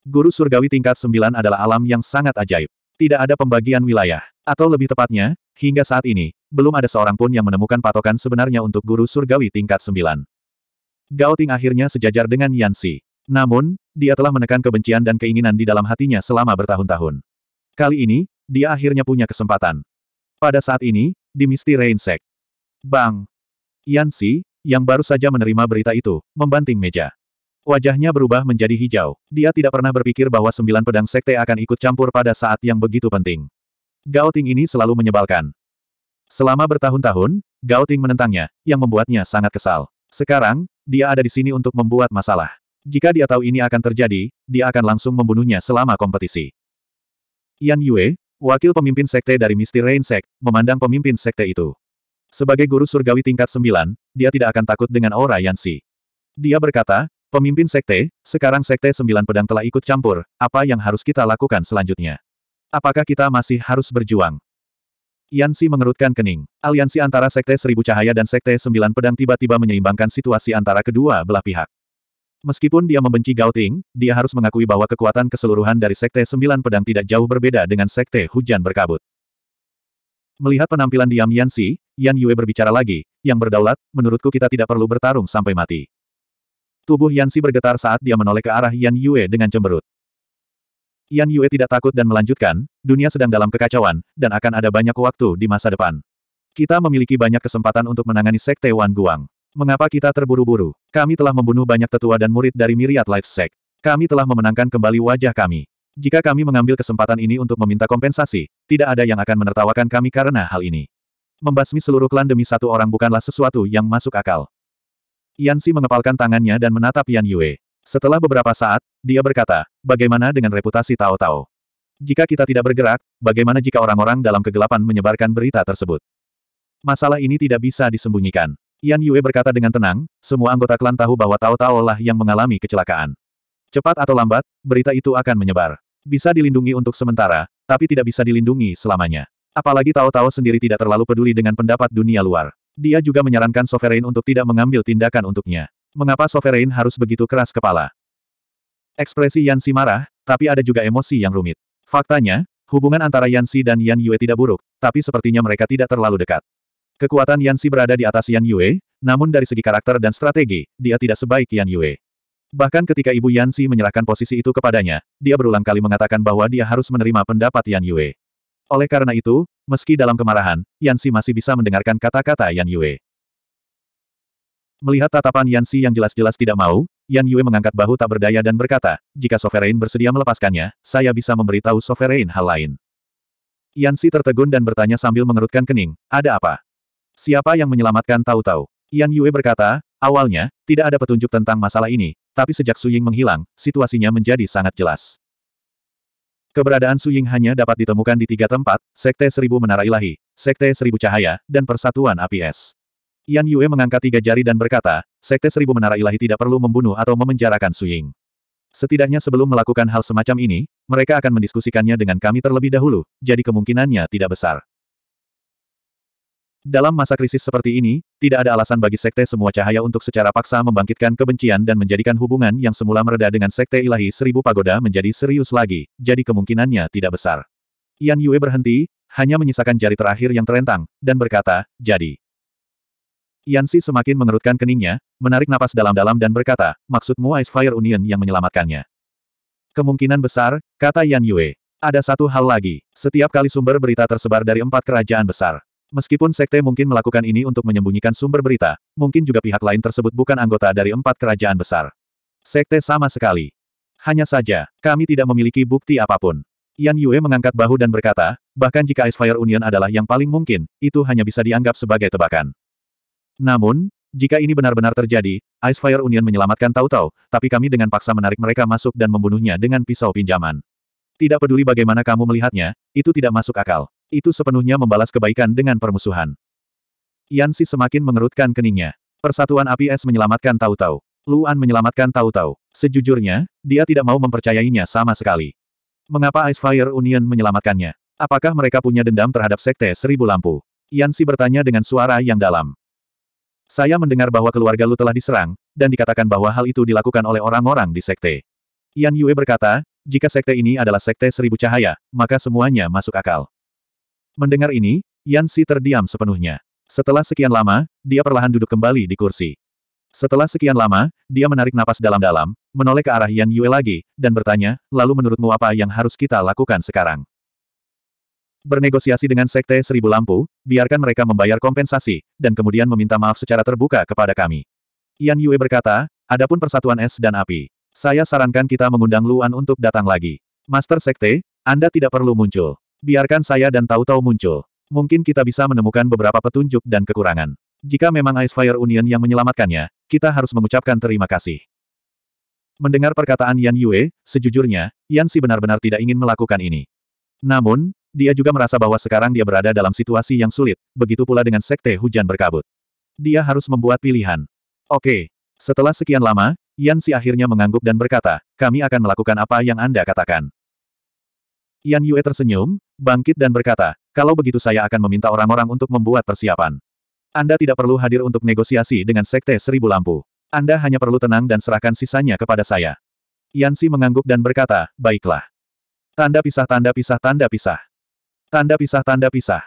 Guru surgawi tingkat sembilan adalah alam yang sangat ajaib. Tidak ada pembagian wilayah. Atau lebih tepatnya, hingga saat ini, belum ada seorang pun yang menemukan patokan sebenarnya untuk guru surgawi tingkat sembilan. Gao Ting akhirnya sejajar dengan Yanxi. Namun, dia telah menekan kebencian dan keinginan di dalam hatinya selama bertahun-tahun. Kali ini, dia akhirnya punya kesempatan. Pada saat ini, di Misty Rain Sect. Bang! Yanxi, yang baru saja menerima berita itu, membanting meja. Wajahnya berubah menjadi hijau. Dia tidak pernah berpikir bahwa sembilan pedang sekte akan ikut campur pada saat yang begitu penting. Gao Ting ini selalu menyebalkan. Selama bertahun-tahun, Gao Ting menentangnya, yang membuatnya sangat kesal. Sekarang, dia ada di sini untuk membuat masalah. Jika dia tahu ini akan terjadi, dia akan langsung membunuhnya selama kompetisi. Yan Yue, wakil pemimpin sekte dari Misty Rain Sect, memandang pemimpin sekte itu. Sebagai guru surgawi tingkat sembilan, dia tidak akan takut dengan aura Yanxi. Dia berkata, pemimpin sekte, sekarang sekte sembilan pedang telah ikut campur, apa yang harus kita lakukan selanjutnya? Apakah kita masih harus berjuang? Yansi mengerutkan kening. Aliansi antara Sekte Seribu Cahaya dan Sekte Sembilan Pedang tiba-tiba menyeimbangkan situasi antara kedua belah pihak. Meskipun dia membenci Gao Ting, dia harus mengakui bahwa kekuatan keseluruhan dari Sekte Sembilan Pedang tidak jauh berbeda dengan Sekte Hujan Berkabut. Melihat penampilan diam Yan Xi, Yan Yue berbicara lagi, yang berdaulat, menurutku kita tidak perlu bertarung sampai mati. Tubuh Yan Xi bergetar saat dia menoleh ke arah Yan Yue dengan cemberut. Yan Yue tidak takut dan melanjutkan, dunia sedang dalam kekacauan, dan akan ada banyak waktu di masa depan. Kita memiliki banyak kesempatan untuk menangani Sekte Wan Guang. Mengapa kita terburu-buru? Kami telah membunuh banyak tetua dan murid dari Myriad Light Sect. Kami telah memenangkan kembali wajah kami. Jika kami mengambil kesempatan ini untuk meminta kompensasi, tidak ada yang akan menertawakan kami karena hal ini. Membasmi seluruh klan demi satu orang bukanlah sesuatu yang masuk akal. Yanxi mengepalkan tangannya dan menatap Yan Yue. Setelah beberapa saat, dia berkata, bagaimana dengan reputasi Tao Tao? Jika kita tidak bergerak, bagaimana jika orang-orang dalam kegelapan menyebarkan berita tersebut? Masalah ini tidak bisa disembunyikan. Yan Yue berkata dengan tenang, semua anggota klan tahu bahwa Tao Tao lah yang mengalami kecelakaan. Cepat atau lambat, berita itu akan menyebar. Bisa dilindungi untuk sementara, tapi tidak bisa dilindungi selamanya. Apalagi Tao sendiri tidak terlalu peduli dengan pendapat dunia luar. Dia juga menyarankan Sovereign untuk tidak mengambil tindakan untuknya. Mengapa Sovereign harus begitu keras kepala? Ekspresi Yanxi marah, tapi ada juga emosi yang rumit. Faktanya, hubungan antara Yanxi dan Yan Yue tidak buruk, tapi sepertinya mereka tidak terlalu dekat. Kekuatan Yanxi berada di atas Yan Yue, namun dari segi karakter dan strategi, dia tidak sebaik Yan Yue. Bahkan ketika Ibu Yanxi menyerahkan posisi itu kepadanya, dia berulang kali mengatakan bahwa dia harus menerima pendapat Yan Yue. Oleh karena itu, meski dalam kemarahan, Yanxi masih bisa mendengarkan kata-kata Yan Yue. Melihat tatapan Yanxi yang jelas-jelas tidak mau, Yan Yue mengangkat bahu tak berdaya dan berkata, jika Sovereign bersedia melepaskannya, saya bisa memberitahu Sovereign hal lain. Yanxi tertegun dan bertanya sambil mengerutkan kening, ada apa? Siapa yang menyelamatkan tahu-tahu? Yan Yue berkata, awalnya, tidak ada petunjuk tentang masalah ini, tapi sejak Su Ying menghilang, situasinya menjadi sangat jelas. Keberadaan Su Ying hanya dapat ditemukan di tiga tempat, Sekte Seribu Menara Ilahi, Sekte Seribu Cahaya, dan Persatuan Api Es. Yan Yue mengangkat tiga jari dan berkata, Sekte Seribu Menara Ilahi tidak perlu membunuh atau memenjarakan Su Ying. Setidaknya sebelum melakukan hal semacam ini, mereka akan mendiskusikannya dengan kami terlebih dahulu, jadi kemungkinannya tidak besar. Dalam masa krisis seperti ini, tidak ada alasan bagi Sekte Semua Cahaya untuk secara paksa membangkitkan kebencian dan menjadikan hubungan yang semula mereda dengan Sekte Ilahi Seribu Pagoda menjadi serius lagi, jadi kemungkinannya tidak besar. Yan Yue berhenti, hanya menyisakan jari terakhir yang terentang, dan berkata, jadi. Yanxi semakin mengerutkan keningnya, menarik napas dalam-dalam dan berkata, maksudmu Ice Fire Union yang menyelamatkannya. Kemungkinan besar, kata Yan Yue. Ada satu hal lagi, setiap kali sumber berita tersebar dari empat kerajaan besar. Meskipun sekte mungkin melakukan ini untuk menyembunyikan sumber berita, mungkin juga pihak lain tersebut bukan anggota dari empat kerajaan besar. Sekte sama sekali. Hanya saja, kami tidak memiliki bukti apa pun. Yan Yue mengangkat bahu dan berkata, bahkan jika Ice Fire Union adalah yang paling mungkin, itu hanya bisa dianggap sebagai tebakan. Namun, jika ini benar-benar terjadi, Ice Fire Union menyelamatkan Tau, tapi kami dengan paksa menarik mereka masuk dan membunuhnya dengan pisau pinjaman. Tidak peduli bagaimana kamu melihatnya, itu tidak masuk akal itu sepenuhnya membalas kebaikan dengan permusuhan. Yanxi semakin mengerutkan keningnya. Persatuan Api Es menyelamatkan Tau Tau. Luan menyelamatkan Tau. Sejujurnya, dia tidak mau mempercayainya sama sekali. Mengapa Ice Fire Union menyelamatkannya? Apakah mereka punya dendam terhadap Sekte Seribu Lampu? Yanxi bertanya dengan suara yang dalam. Saya mendengar bahwa keluarga Lu telah diserang, dan dikatakan bahwa hal itu dilakukan oleh orang-orang di Sekte. Yan Yue berkata, jika Sekte ini adalah Sekte Seribu Cahaya, maka semuanya masuk akal. Mendengar ini, Yan Xi terdiam sepenuhnya. Setelah sekian lama, dia perlahan duduk kembali di kursi. Setelah sekian lama, dia menarik napas dalam-dalam, menoleh ke arah Yan Yue lagi, dan bertanya, lalu menurutmu apa yang harus kita lakukan sekarang? Bernegosiasi dengan Sekte Seribu Lampu, biarkan mereka membayar kompensasi, dan kemudian meminta maaf secara terbuka kepada kami. Yan Yue berkata, adapun persatuan es dan api. Saya sarankan kita mengundang Luan untuk datang lagi. Master Sekte, Anda tidak perlu muncul. Biarkan saya dan tahu-tahu muncul. Mungkin kita bisa menemukan beberapa petunjuk dan kekurangan. Jika memang Ice Fire Union yang menyelamatkannya, kita harus mengucapkan terima kasih. Mendengar perkataan Yan Yue, sejujurnya, Yan Si benar-benar tidak ingin melakukan ini. Namun, dia juga merasa bahwa sekarang dia berada dalam situasi yang sulit, begitu pula dengan Sekte Hujan Berkabut. Dia harus membuat pilihan. Oke. Setelah sekian lama, Yan Si akhirnya mengangguk dan berkata, kami akan melakukan apa yang Anda katakan. Yan Yue tersenyum, bangkit dan berkata, kalau begitu saya akan meminta orang-orang untuk membuat persiapan. Anda tidak perlu hadir untuk negosiasi dengan Sekte Seribu Lampu. Anda hanya perlu tenang dan serahkan sisanya kepada saya. Yansi mengangguk dan berkata, baiklah. Tanda pisah tanda pisah tanda pisah. Tanda pisah tanda pisah.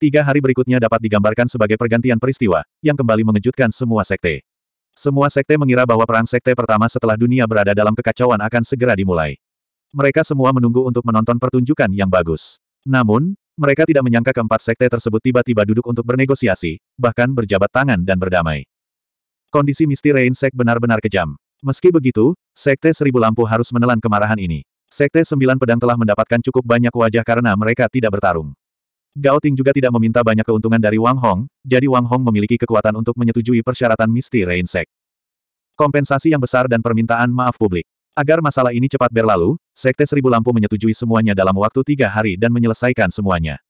Tiga hari berikutnya dapat digambarkan sebagai pergantian peristiwa, yang kembali mengejutkan semua sekte. Semua sekte mengira bahwa perang sekte pertama setelah dunia berada dalam kekacauan akan segera dimulai. Mereka semua menunggu untuk menonton pertunjukan yang bagus. Namun, mereka tidak menyangka keempat sekte tersebut tiba-tiba duduk untuk bernegosiasi, bahkan berjabat tangan dan berdamai. Kondisi Misti Rain Sek benar-benar kejam. Meski begitu, Sekte Seribu Lampu harus menelan kemarahan ini. Sekte Sembilan Pedang telah mendapatkan cukup banyak wajah karena mereka tidak bertarung. Gao Ting juga tidak meminta banyak keuntungan dari Wang Hong, jadi Wang Hong memiliki kekuatan untuk menyetujui persyaratan Misty Rain Sect. Kompensasi yang besar dan permintaan maaf publik. Agar masalah ini cepat berlalu, Sekte Seribu Lampu menyetujui semuanya dalam waktu tiga hari dan menyelesaikan semuanya.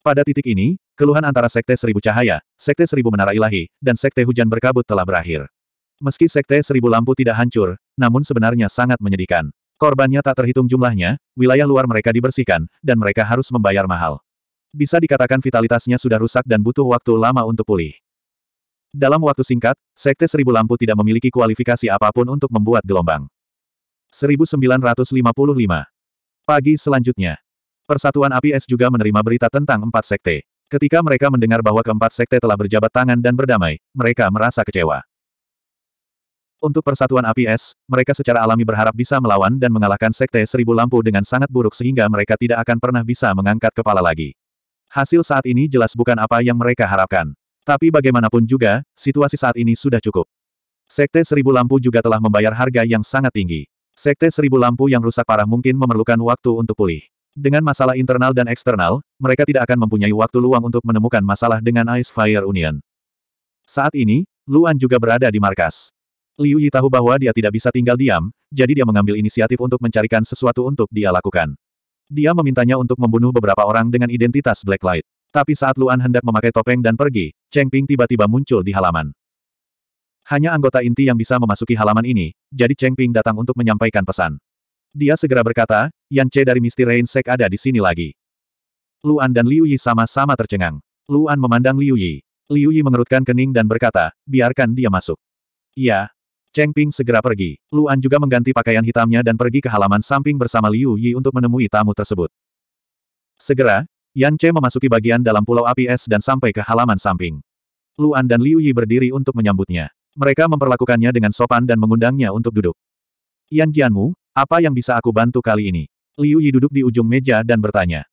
Pada titik ini, keluhan antara Sekte Seribu Cahaya, Sekte Seribu Menara Ilahi, dan Sekte Hujan Berkabut telah berakhir. Meski Sekte Seribu Lampu tidak hancur, namun sebenarnya sangat menyedihkan. Korbannya tak terhitung jumlahnya, wilayah luar mereka dibersihkan, dan mereka harus membayar mahal. Bisa dikatakan vitalitasnya sudah rusak dan butuh waktu lama untuk pulih. Dalam waktu singkat, Sekte Seribu Lampu tidak memiliki kualifikasi apa pun untuk membuat gelombang. 1955 Pagi selanjutnya. Persatuan Api Es juga menerima berita tentang empat sekte. Ketika mereka mendengar bahwa keempat sekte telah berjabat tangan dan berdamai, mereka merasa kecewa. Untuk persatuan Api Es, mereka secara alami berharap bisa melawan dan mengalahkan Sekte Seribu Lampu dengan sangat buruk sehingga mereka tidak akan pernah bisa mengangkat kepala lagi. Hasil saat ini jelas bukan apa yang mereka harapkan. Tapi bagaimanapun juga, situasi saat ini sudah cukup. Sekte Seribu Lampu juga telah membayar harga yang sangat tinggi. Sekte Seribu Lampu yang rusak parah mungkin memerlukan waktu untuk pulih. Dengan masalah internal dan eksternal, mereka tidak akan mempunyai waktu luang untuk menemukan masalah dengan Ice Fire Union. Saat ini, Luan juga berada di markas. Liu Yi tahu bahwa dia tidak bisa tinggal diam, jadi dia mengambil inisiatif untuk mencarikan sesuatu untuk dia lakukan. Dia memintanya untuk membunuh beberapa orang dengan identitas Blacklight. Tapi saat Luan hendak memakai topeng dan pergi, Cheng Ping tiba-tiba muncul di halaman. Hanya anggota inti yang bisa memasuki halaman ini, jadi Cheng Ping datang untuk menyampaikan pesan. Dia segera berkata, Yan Che dari Misty Rain Sek ada di sini lagi. Luan dan Liu Yi sama-sama tercengang. Luan memandang Liu Yi. Liu Yi mengerutkan kening dan berkata, biarkan dia masuk. Iya, Cheng Ping segera pergi. Luan juga mengganti pakaian hitamnya dan pergi ke halaman samping bersama Liu Yi untuk menemui tamu tersebut. Segera, Yan Che memasuki bagian dalam pulau api es dan sampai ke halaman samping. Luan dan Liu Yi berdiri untuk menyambutnya. Mereka memperlakukannya dengan sopan dan mengundangnya untuk duduk. Yan Jianmu, apa yang bisa aku bantu kali ini? Liu Yi duduk di ujung meja dan bertanya.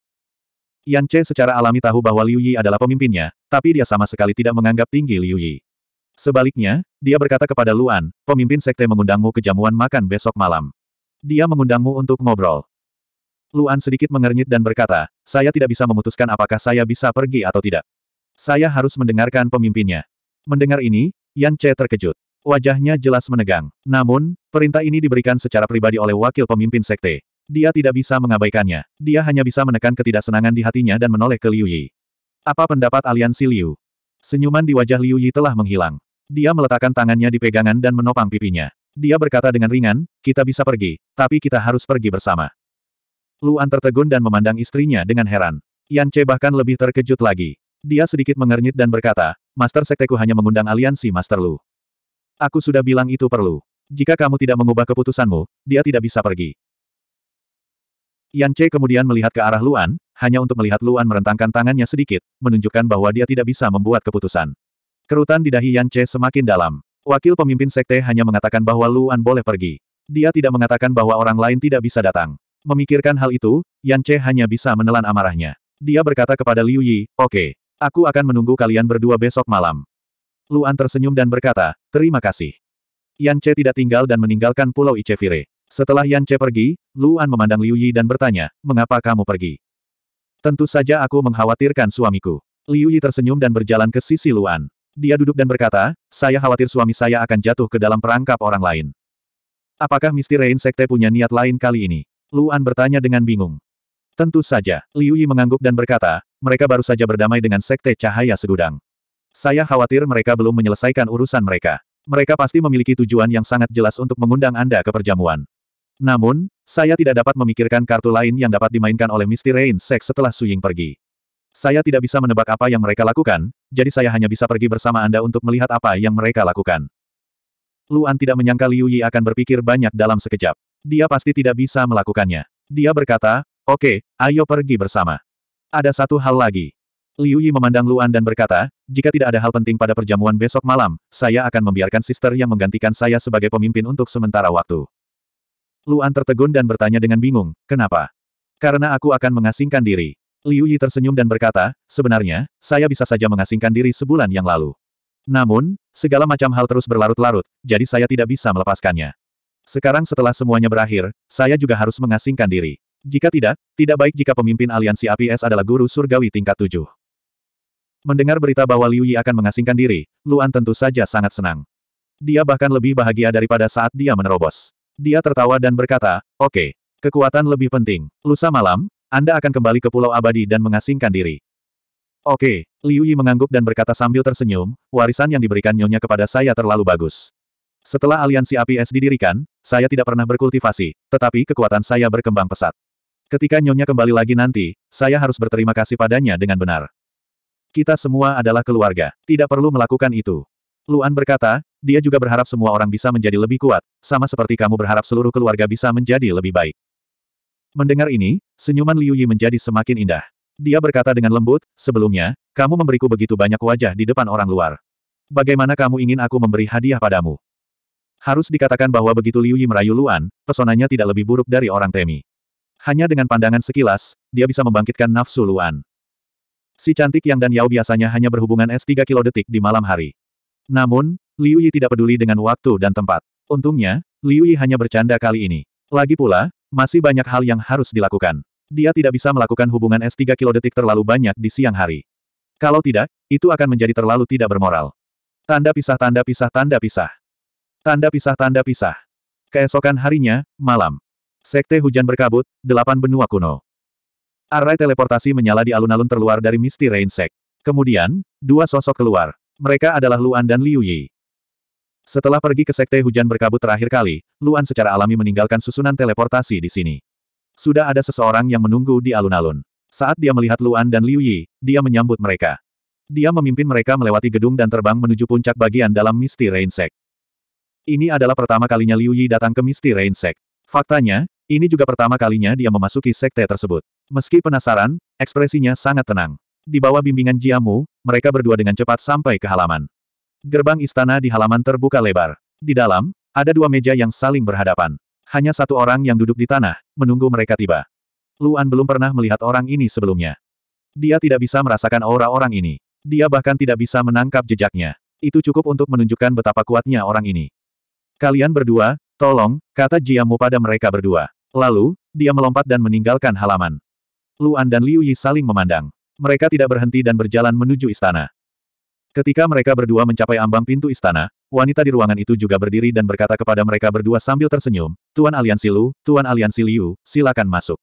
Yan Che secara alami tahu bahwa Liu Yi adalah pemimpinnya, tapi dia sama sekali tidak menganggap tinggi Liu Yi. Sebaliknya, dia berkata kepada Luan, pemimpin sekte mengundangmu ke jamuan makan besok malam. Dia mengundangmu untuk ngobrol. Luan sedikit mengernyit dan berkata, saya tidak bisa memutuskan apakah saya bisa pergi atau tidak. Saya harus mendengarkan pemimpinnya. Mendengar ini, Yan Che terkejut. Wajahnya jelas menegang. Namun, perintah ini diberikan secara pribadi oleh wakil pemimpin sekte. Dia tidak bisa mengabaikannya. Dia hanya bisa menekan ketidaksenangan di hatinya dan menoleh ke Liu Yi. Apa pendapat aliansi Liu? Senyuman di wajah Liu Yi telah menghilang. Dia meletakkan tangannya di pegangan dan menopang pipinya. Dia berkata dengan ringan, kita bisa pergi, tapi kita harus pergi bersama. Luan tertegun dan memandang istrinya dengan heran. Yan Che bahkan lebih terkejut lagi. Dia sedikit mengernyit dan berkata, Master Sekteku hanya mengundang aliansi Master Lu. Aku sudah bilang itu perlu. Jika kamu tidak mengubah keputusanmu, dia tidak bisa pergi. Yan Che kemudian melihat ke arah Luan, hanya untuk melihat Luan merentangkan tangannya sedikit, menunjukkan bahwa dia tidak bisa membuat keputusan. Kerutan di dahi Yan Che semakin dalam. Wakil pemimpin sekte hanya mengatakan bahwa Luan boleh pergi. Dia tidak mengatakan bahwa orang lain tidak bisa datang. Memikirkan hal itu, Yan Che hanya bisa menelan amarahnya. Dia berkata kepada Liu Yi, oke, aku akan menunggu kalian berdua besok malam. Luan tersenyum dan berkata, terima kasih. Yan Che tidak tinggal dan meninggalkan pulau Ichevire. Setelah Yan Che pergi, Luan memandang Liu Yi dan bertanya, mengapa kamu pergi? Tentu saja aku mengkhawatirkan suamiku. Liu Yi tersenyum dan berjalan ke sisi Luan. Dia duduk dan berkata, saya khawatir suami saya akan jatuh ke dalam perangkap orang lain. Apakah Misty Rain Sekte punya niat lain kali ini? Luan bertanya dengan bingung. Tentu saja, Liu Yi mengangguk dan berkata, mereka baru saja berdamai dengan Sekte Cahaya Segudang. Saya khawatir mereka belum menyelesaikan urusan mereka. Mereka pasti memiliki tujuan yang sangat jelas untuk mengundang Anda ke perjamuan. Namun, saya tidak dapat memikirkan kartu lain yang dapat dimainkan oleh Misty Rain Sek setelah Suying pergi. Saya tidak bisa menebak apa yang mereka lakukan, jadi saya hanya bisa pergi bersama Anda untuk melihat apa yang mereka lakukan. Luan tidak menyangka Liu Yi akan berpikir banyak dalam sekejap. Dia pasti tidak bisa melakukannya. Dia berkata, oke, ayo pergi bersama. Ada satu hal lagi. Liu Yi memandang Luan dan berkata, jika tidak ada hal penting pada perjamuan besok malam, saya akan membiarkan sister yang menggantikan saya sebagai pemimpin untuk sementara waktu. Luan tertegun dan bertanya dengan bingung, kenapa? Karena aku akan mengasingkan diri. Liu Yi tersenyum dan berkata, sebenarnya, saya bisa saja mengasingkan diri sebulan yang lalu. Namun, segala macam hal terus berlarut-larut, jadi saya tidak bisa melepaskannya. Sekarang setelah semuanya berakhir, saya juga harus mengasingkan diri. Jika tidak, tidak baik jika pemimpin aliansi APS adalah guru surgawi tingkat tujuh. Mendengar berita bahwa Liu Yi akan mengasingkan diri, Luan tentu saja sangat senang. Dia bahkan lebih bahagia daripada saat dia menerobos. Dia tertawa dan berkata, oke, kekuatan lebih penting. Lusa malam, Anda akan kembali ke Pulau Abadi dan mengasingkan diri. Oke, Liu Yi mengangguk dan berkata sambil tersenyum, warisan yang diberikan nyonya kepada saya terlalu bagus. Setelah aliansi APS didirikan, saya tidak pernah berkultivasi, tetapi kekuatan saya berkembang pesat. Ketika nyonya kembali lagi nanti, saya harus berterima kasih padanya dengan benar. Kita semua adalah keluarga, tidak perlu melakukan itu. Luan berkata, dia juga berharap semua orang bisa menjadi lebih kuat, sama seperti kamu berharap seluruh keluarga bisa menjadi lebih baik. Mendengar ini, senyuman Liu Yi menjadi semakin indah. Dia berkata dengan lembut, sebelumnya, kamu memberiku begitu banyak wajah di depan orang luar. Bagaimana kamu ingin aku memberi hadiah padamu? Harus dikatakan bahwa begitu Liu Yi merayu Luan, pesonanya tidak lebih buruk dari orang Temi. Hanya dengan pandangan sekilas, dia bisa membangkitkan nafsu Luan. Si cantik Yang dan Yao biasanya hanya berhubungan S3 kilo detik di malam hari. Namun, Liu Yi tidak peduli dengan waktu dan tempat. Untungnya, Liu Yi hanya bercanda kali ini. Lagi pula, masih banyak hal yang harus dilakukan. Dia tidak bisa melakukan hubungan S3 kilo detik terlalu banyak di siang hari. Kalau tidak, itu akan menjadi terlalu tidak bermoral. Tanda pisah tanda pisah tanda pisah. Tanda pisah tanda pisah. Keesokan harinya, malam. Sekte hujan berkabut, delapan benua kuno. Array teleportasi menyala di alun-alun terluar dari Misty Rain Sect. Kemudian, dua sosok keluar. Mereka adalah Luan dan Liu Yi. Setelah pergi ke Sekte Hujan Berkabut terakhir kali, Luan secara alami meninggalkan susunan teleportasi di sini. Sudah ada seseorang yang menunggu di alun-alun. Saat dia melihat Luan dan Liu Yi, dia menyambut mereka. Dia memimpin mereka melewati gedung dan terbang menuju puncak bagian dalam Misty Rain Sect. Ini adalah pertama kalinya Liu Yi datang ke Misty Rain Sect. Faktanya, ini juga pertama kalinya dia memasuki sekte tersebut. Meski penasaran, ekspresinya sangat tenang. Di bawah bimbingan Jiamu, mereka berdua dengan cepat sampai ke halaman. Gerbang istana di halaman terbuka lebar. Di dalam, ada dua meja yang saling berhadapan. Hanya satu orang yang duduk di tanah, menunggu mereka tiba. Luan belum pernah melihat orang ini sebelumnya. Dia tidak bisa merasakan aura orang ini. Dia bahkan tidak bisa menangkap jejaknya. Itu cukup untuk menunjukkan betapa kuatnya orang ini. Kalian berdua, tolong, kata Jiamu pada mereka berdua. Lalu, dia melompat dan meninggalkan halaman. Luan dan Liu Yi saling memandang. Mereka tidak berhenti dan berjalan menuju istana. Ketika mereka berdua mencapai ambang pintu istana, wanita di ruangan itu juga berdiri dan berkata kepada mereka berdua sambil tersenyum, Tuan Aliansi Lu, Tuan Aliansi Liu, silakan masuk.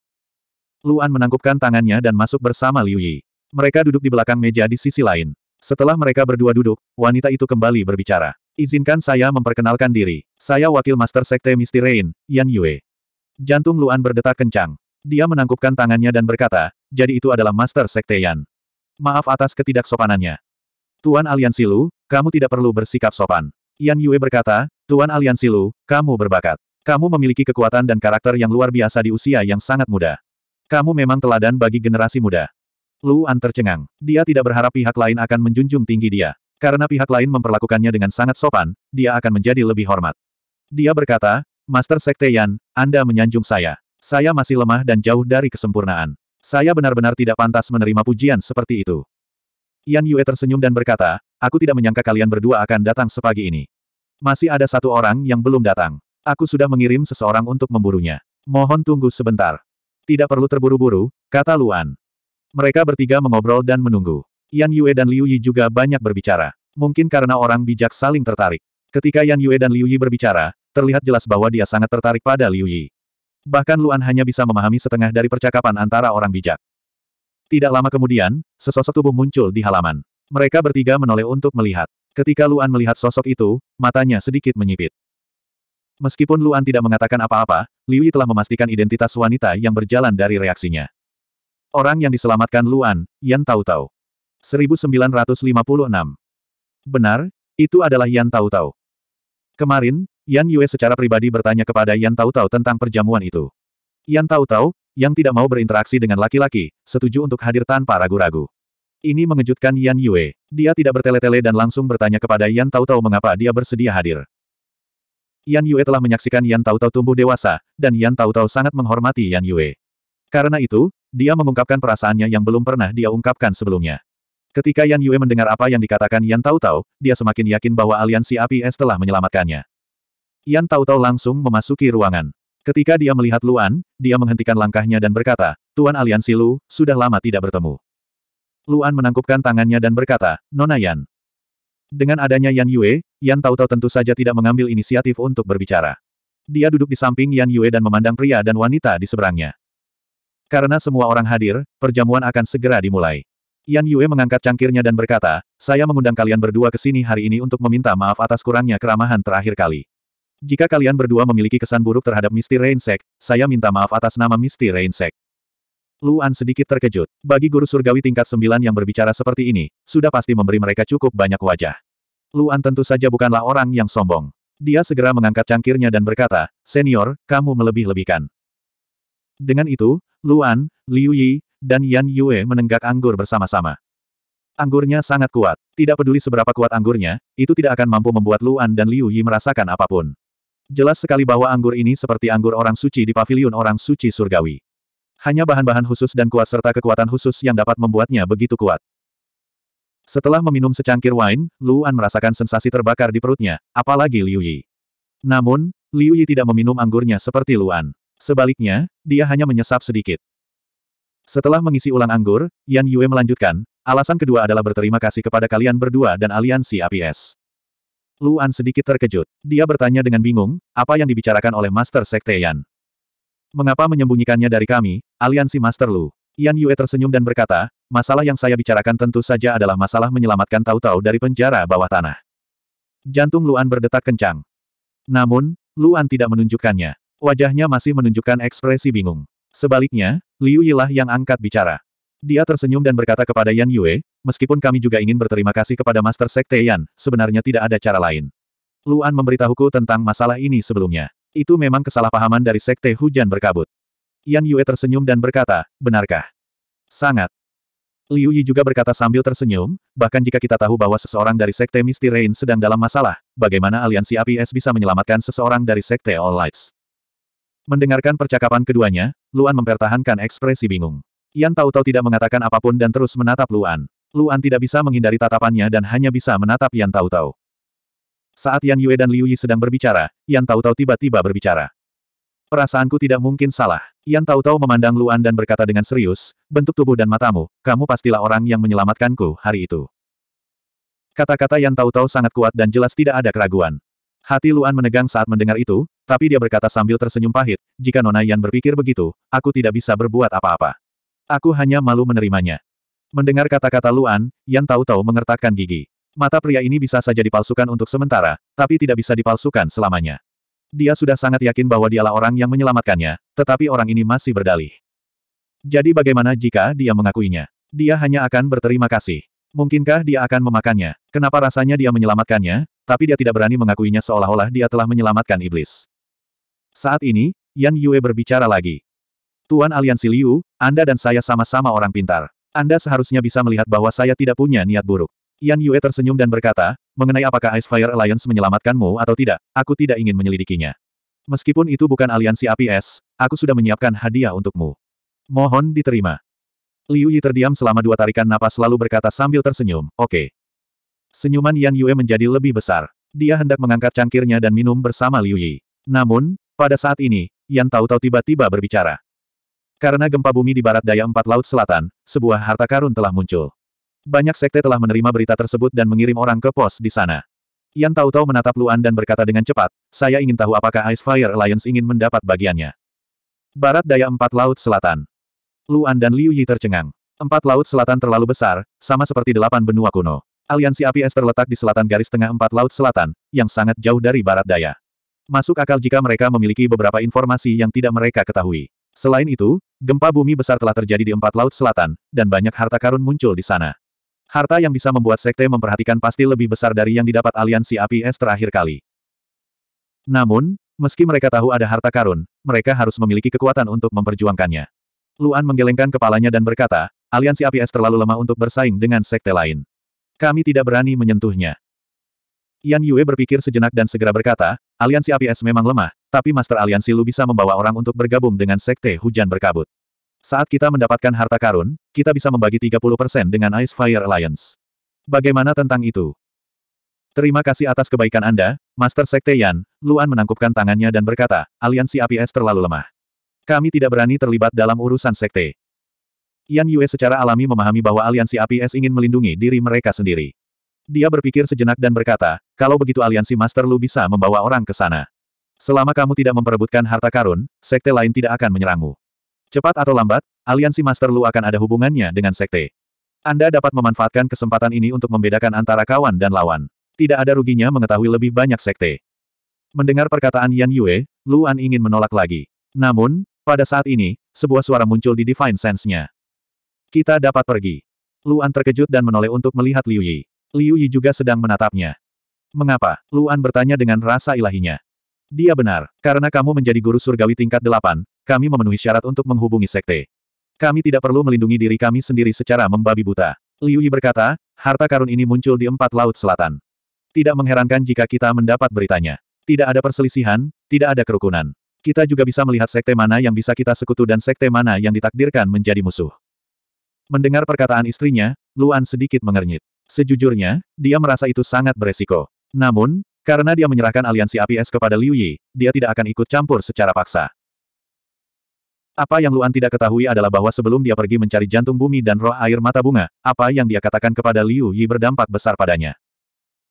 Luan menangkupkan tangannya dan masuk bersama Liu Yi. Mereka duduk di belakang meja di sisi lain. Setelah mereka berdua duduk, wanita itu kembali berbicara. Izinkan saya memperkenalkan diri. Saya wakil Master Sekte Misty Rain, Yan Yue. Jantung Luan berdetak kencang. Dia menangkupkan tangannya dan berkata, jadi itu adalah Master Sekte Yan. Maaf atas ketidaksopanannya. Tuan Aliansi Lu, kamu tidak perlu bersikap sopan. Yan Yue berkata, Tuan Aliansi Lu, kamu berbakat. Kamu memiliki kekuatan dan karakter yang luar biasa di usia yang sangat muda. Kamu memang teladan bagi generasi muda. Lu An tercengang. Dia tidak berharap pihak lain akan menjunjung tinggi dia. Karena pihak lain memperlakukannya dengan sangat sopan, dia akan menjadi lebih hormat. Dia berkata, Master Sekte Yan, Anda menyanjung saya. Saya masih lemah dan jauh dari kesempurnaan. Saya benar-benar tidak pantas menerima pujian seperti itu. Yan Yue tersenyum dan berkata, aku tidak menyangka kalian berdua akan datang sepagi ini. Masih ada satu orang yang belum datang. Aku sudah mengirim seseorang untuk memburunya. Mohon tunggu sebentar. Tidak perlu terburu-buru, kata Luan. Mereka bertiga mengobrol dan menunggu. Yan Yue dan Liu Yi juga banyak berbicara. Mungkin karena orang bijak saling tertarik. Ketika Yan Yue dan Liu Yi berbicara, terlihat jelas bahwa dia sangat tertarik pada Liu Yi. Bahkan Luan hanya bisa memahami setengah dari percakapan antara orang bijak. Tidak lama kemudian, sesosok tubuh muncul di halaman. Mereka bertiga menoleh untuk melihat. Ketika Luan melihat sosok itu, matanya sedikit menyipit. Meskipun Luan tidak mengatakan apa-apa, Liu Yi telah memastikan identitas wanita yang berjalan dari reaksinya. Orang yang diselamatkan Luan, Yan Tau. 1956. Benar, itu adalah Yan Tau Tau. Kemarin, Yan Yue secara pribadi bertanya kepada Yan Tautau tentang perjamuan itu. Yan Tautau, yang tidak mau berinteraksi dengan laki-laki, setuju untuk hadir tanpa ragu-ragu. Ini mengejutkan Yan Yue. Dia tidak bertele-tele dan langsung bertanya kepada Yan Tautau mengapa dia bersedia hadir. Yan Yue telah menyaksikan Yan Tautau tumbuh dewasa, dan Yan Tautau sangat menghormati Yan Yue. Karena itu, dia mengungkapkan perasaannya yang belum pernah dia ungkapkan sebelumnya. Ketika Yan Yue mendengar apa yang dikatakan Yan Tautau, dia semakin yakin bahwa aliansi APS telah menyelamatkannya. Yan Tautau langsung memasuki ruangan. Ketika dia melihat Luan, dia menghentikan langkahnya dan berkata, Tuan Aliansi Lu, sudah lama tidak bertemu. Luan menangkupkan tangannya dan berkata, Nona Yan. Dengan adanya Yan Yue, Yan Tautau tentu saja tidak mengambil inisiatif untuk berbicara. Dia duduk di samping Yan Yue dan memandang pria dan wanita di seberangnya. Karena semua orang hadir, perjamuan akan segera dimulai. Yan Yue mengangkat cangkirnya dan berkata, saya mengundang kalian berdua ke sini hari ini untuk meminta maaf atas kurangnya keramahan terakhir kali. Jika kalian berdua memiliki kesan buruk terhadap Misty Rainsek, saya minta maaf atas nama Misty Rainsek. Luan sedikit terkejut. Bagi guru surgawi tingkat sembilan yang berbicara seperti ini, sudah pasti memberi mereka cukup banyak wajah. Luan tentu saja bukanlah orang yang sombong. Dia segera mengangkat cangkirnya dan berkata, Senior, kamu melebih-lebihkan. Dengan itu, Luan, Liu Yi, dan Yan Yue menenggak anggur bersama-sama. Anggurnya sangat kuat. Tidak peduli seberapa kuat anggurnya, itu tidak akan mampu membuat Luan dan Liu Yi merasakan apa pun. Jelas sekali bahwa anggur ini seperti anggur orang suci di pavilion orang suci surgawi. Hanya bahan-bahan khusus dan kuat serta kekuatan khusus yang dapat membuatnya begitu kuat. Setelah meminum secangkir wine, Luan merasakan sensasi terbakar di perutnya, apalagi Liu Yi. Namun, Liu Yi tidak meminum anggurnya seperti Luan. Sebaliknya, dia hanya menyesap sedikit. Setelah mengisi ulang anggur, Yan Yue melanjutkan, alasan kedua adalah berterima kasih kepada kalian berdua dan aliansi APS. Luan sedikit terkejut. Dia bertanya dengan bingung, apa yang dibicarakan oleh Master Sekte Yan. Mengapa menyembunyikannya dari kami, aliansi Master Lu? Yan Yue tersenyum dan berkata, masalah yang saya bicarakan tentu saja adalah masalah menyelamatkan Tau-Tau dari penjara bawah tanah. Jantung Luan berdetak kencang. Namun, Luan tidak menunjukkannya. Wajahnya masih menunjukkan ekspresi bingung. Sebaliknya, Liu Yilah yang angkat bicara. Dia tersenyum dan berkata kepada Yan Yue, meskipun kami juga ingin berterima kasih kepada Master Sekte Yan, sebenarnya tidak ada cara lain. Luan memberitahuku tentang masalah ini sebelumnya. Itu memang kesalahpahaman dari Sekte Hujan Berkabut. Yan Yue tersenyum dan berkata, benarkah? Sangat. Liu Yi juga berkata sambil tersenyum, bahkan jika kita tahu bahwa seseorang dari Sekte Misty Rain sedang dalam masalah, bagaimana aliansi APS bisa menyelamatkan seseorang dari Sekte All Lights? Mendengarkan percakapan keduanya, Luan mempertahankan ekspresi bingung. Yan tahu-tahu tidak mengatakan apa pun dan terus menatap Luan. Luan tidak bisa menghindari tatapannya dan hanya bisa menatap Yan tahu-tahu. Saat Yan Yue dan Liu Yi sedang berbicara, Yan tahu-tahu tiba-tiba berbicara. Perasaanku tidak mungkin salah. Yan tahu-tahu memandang Luan dan berkata dengan serius, bentuk tubuh dan matamu, kamu pastilah orang yang menyelamatkanku hari itu. Kata-kata Yan tahu-tahu sangat kuat dan jelas tidak ada keraguan. Hati Luan menegang saat mendengar itu, tapi dia berkata sambil tersenyum pahit, jika Nona Yan berpikir begitu, aku tidak bisa berbuat apa-apa. Aku hanya malu menerimanya. Mendengar kata-kata Luan, Yan tahu-tahu mengertakkan gigi. Mata pria ini bisa saja dipalsukan untuk sementara, tapi tidak bisa dipalsukan selamanya. Dia sudah sangat yakin bahwa dialah orang yang menyelamatkannya, tetapi orang ini masih berdalih. Jadi bagaimana jika dia mengakuinya? Dia hanya akan berterima kasih. Mungkinkah dia akan memakannya? Kenapa rasanya dia menyelamatkannya, tapi dia tidak berani mengakuinya seolah-olah dia telah menyelamatkan iblis? Saat ini, Yan Yue berbicara lagi. Tuan Aliansi Liu, Anda dan saya sama-sama orang pintar. Anda seharusnya bisa melihat bahwa saya tidak punya niat buruk. Yan Yue tersenyum dan berkata, mengenai apakah Ice Fire Alliance menyelamatkanmu atau tidak, aku tidak ingin menyelidikinya. Meskipun itu bukan aliansi APS, aku sudah menyiapkan hadiah untukmu. Mohon diterima. Liu Yi terdiam selama dua tarikan napas lalu berkata sambil tersenyum, oke. Okay. Senyuman Yan Yue menjadi lebih besar. Dia hendak mengangkat cangkirnya dan minum bersama Liu Yi. Namun, pada saat ini, Yan tahu-tahu tiba-tiba berbicara. Karena gempa bumi di barat daya empat laut selatan, sebuah harta karun telah muncul. Banyak sekte telah menerima berita tersebut dan mengirim orang ke pos di sana. Yan tahu-tahu menatap Luan dan berkata dengan cepat, saya ingin tahu apakah Ice Fire Alliance ingin mendapat bagiannya. Barat daya empat laut selatan. Luan dan Liu Yi tercengang. Empat laut selatan terlalu besar, sama seperti delapan benua kuno. Aliansi APS terletak di selatan garis tengah empat laut selatan, yang sangat jauh dari barat daya. Masuk akal jika mereka memiliki beberapa informasi yang tidak mereka ketahui. Selain itu, gempa bumi besar telah terjadi di empat laut selatan, dan banyak harta karun muncul di sana. Harta yang bisa membuat sekte memperhatikan pasti lebih besar dari yang didapat aliansi APS terakhir kali. Namun, meski mereka tahu ada harta karun, mereka harus memiliki kekuatan untuk memperjuangkannya. Luan menggelengkan kepalanya dan berkata, aliansi APS terlalu lemah untuk bersaing dengan sekte lain. Kami tidak berani menyentuhnya. Yan Yue berpikir sejenak dan segera berkata, aliansi APS memang lemah, tapi Master Aliansi Lu bisa membawa orang untuk bergabung dengan sekte hujan berkabut. Saat kita mendapatkan harta karun, kita bisa membagi 30% dengan Ice Fire Alliance. Bagaimana tentang itu? Terima kasih atas kebaikan Anda, Master Sekte Yan, Luan menangkupkan tangannya dan berkata, aliansi APS terlalu lemah. Kami tidak berani terlibat dalam urusan sekte. Yan Yue secara alami memahami bahwa aliansi APS ingin melindungi diri mereka sendiri. Dia berpikir sejenak dan berkata, kalau begitu aliansi Master Lu bisa membawa orang ke sana. Selama kamu tidak memperebutkan harta karun, sekte lain tidak akan menyerangmu. Cepat atau lambat, aliansi Master Lu akan ada hubungannya dengan sekte. Anda dapat memanfaatkan kesempatan ini untuk membedakan antara kawan dan lawan. Tidak ada ruginya mengetahui lebih banyak sekte. Mendengar perkataan Yan Yue, Luan ingin menolak lagi. Namun, pada saat ini, sebuah suara muncul di Divine Sense-nya. Kita dapat pergi. Luan terkejut dan menoleh untuk melihat Liu Yi. Liu Yi juga sedang menatapnya. Mengapa? Luan bertanya dengan rasa ilahinya. Dia benar, karena kamu menjadi guru surgawi tingkat delapan, kami memenuhi syarat untuk menghubungi sekte. Kami tidak perlu melindungi diri kami sendiri secara membabi buta. Liu Yi berkata, harta karun ini muncul di empat laut selatan. Tidak mengherankan jika kita mendapat beritanya. Tidak ada perselisihan, tidak ada kerukunan. Kita juga bisa melihat sekte mana yang bisa kita sekutu dan sekte mana yang ditakdirkan menjadi musuh. Mendengar perkataan istrinya, Luan sedikit mengernyit. Sejujurnya, dia merasa itu sangat beresiko. Namun, karena dia menyerahkan aliansi APS kepada Liu Yi, dia tidak akan ikut campur secara paksa. Apa yang Luan tidak ketahui adalah bahwa sebelum dia pergi mencari jantung bumi dan roh air mata bunga, apa yang dia katakan kepada Liu Yi berdampak besar padanya.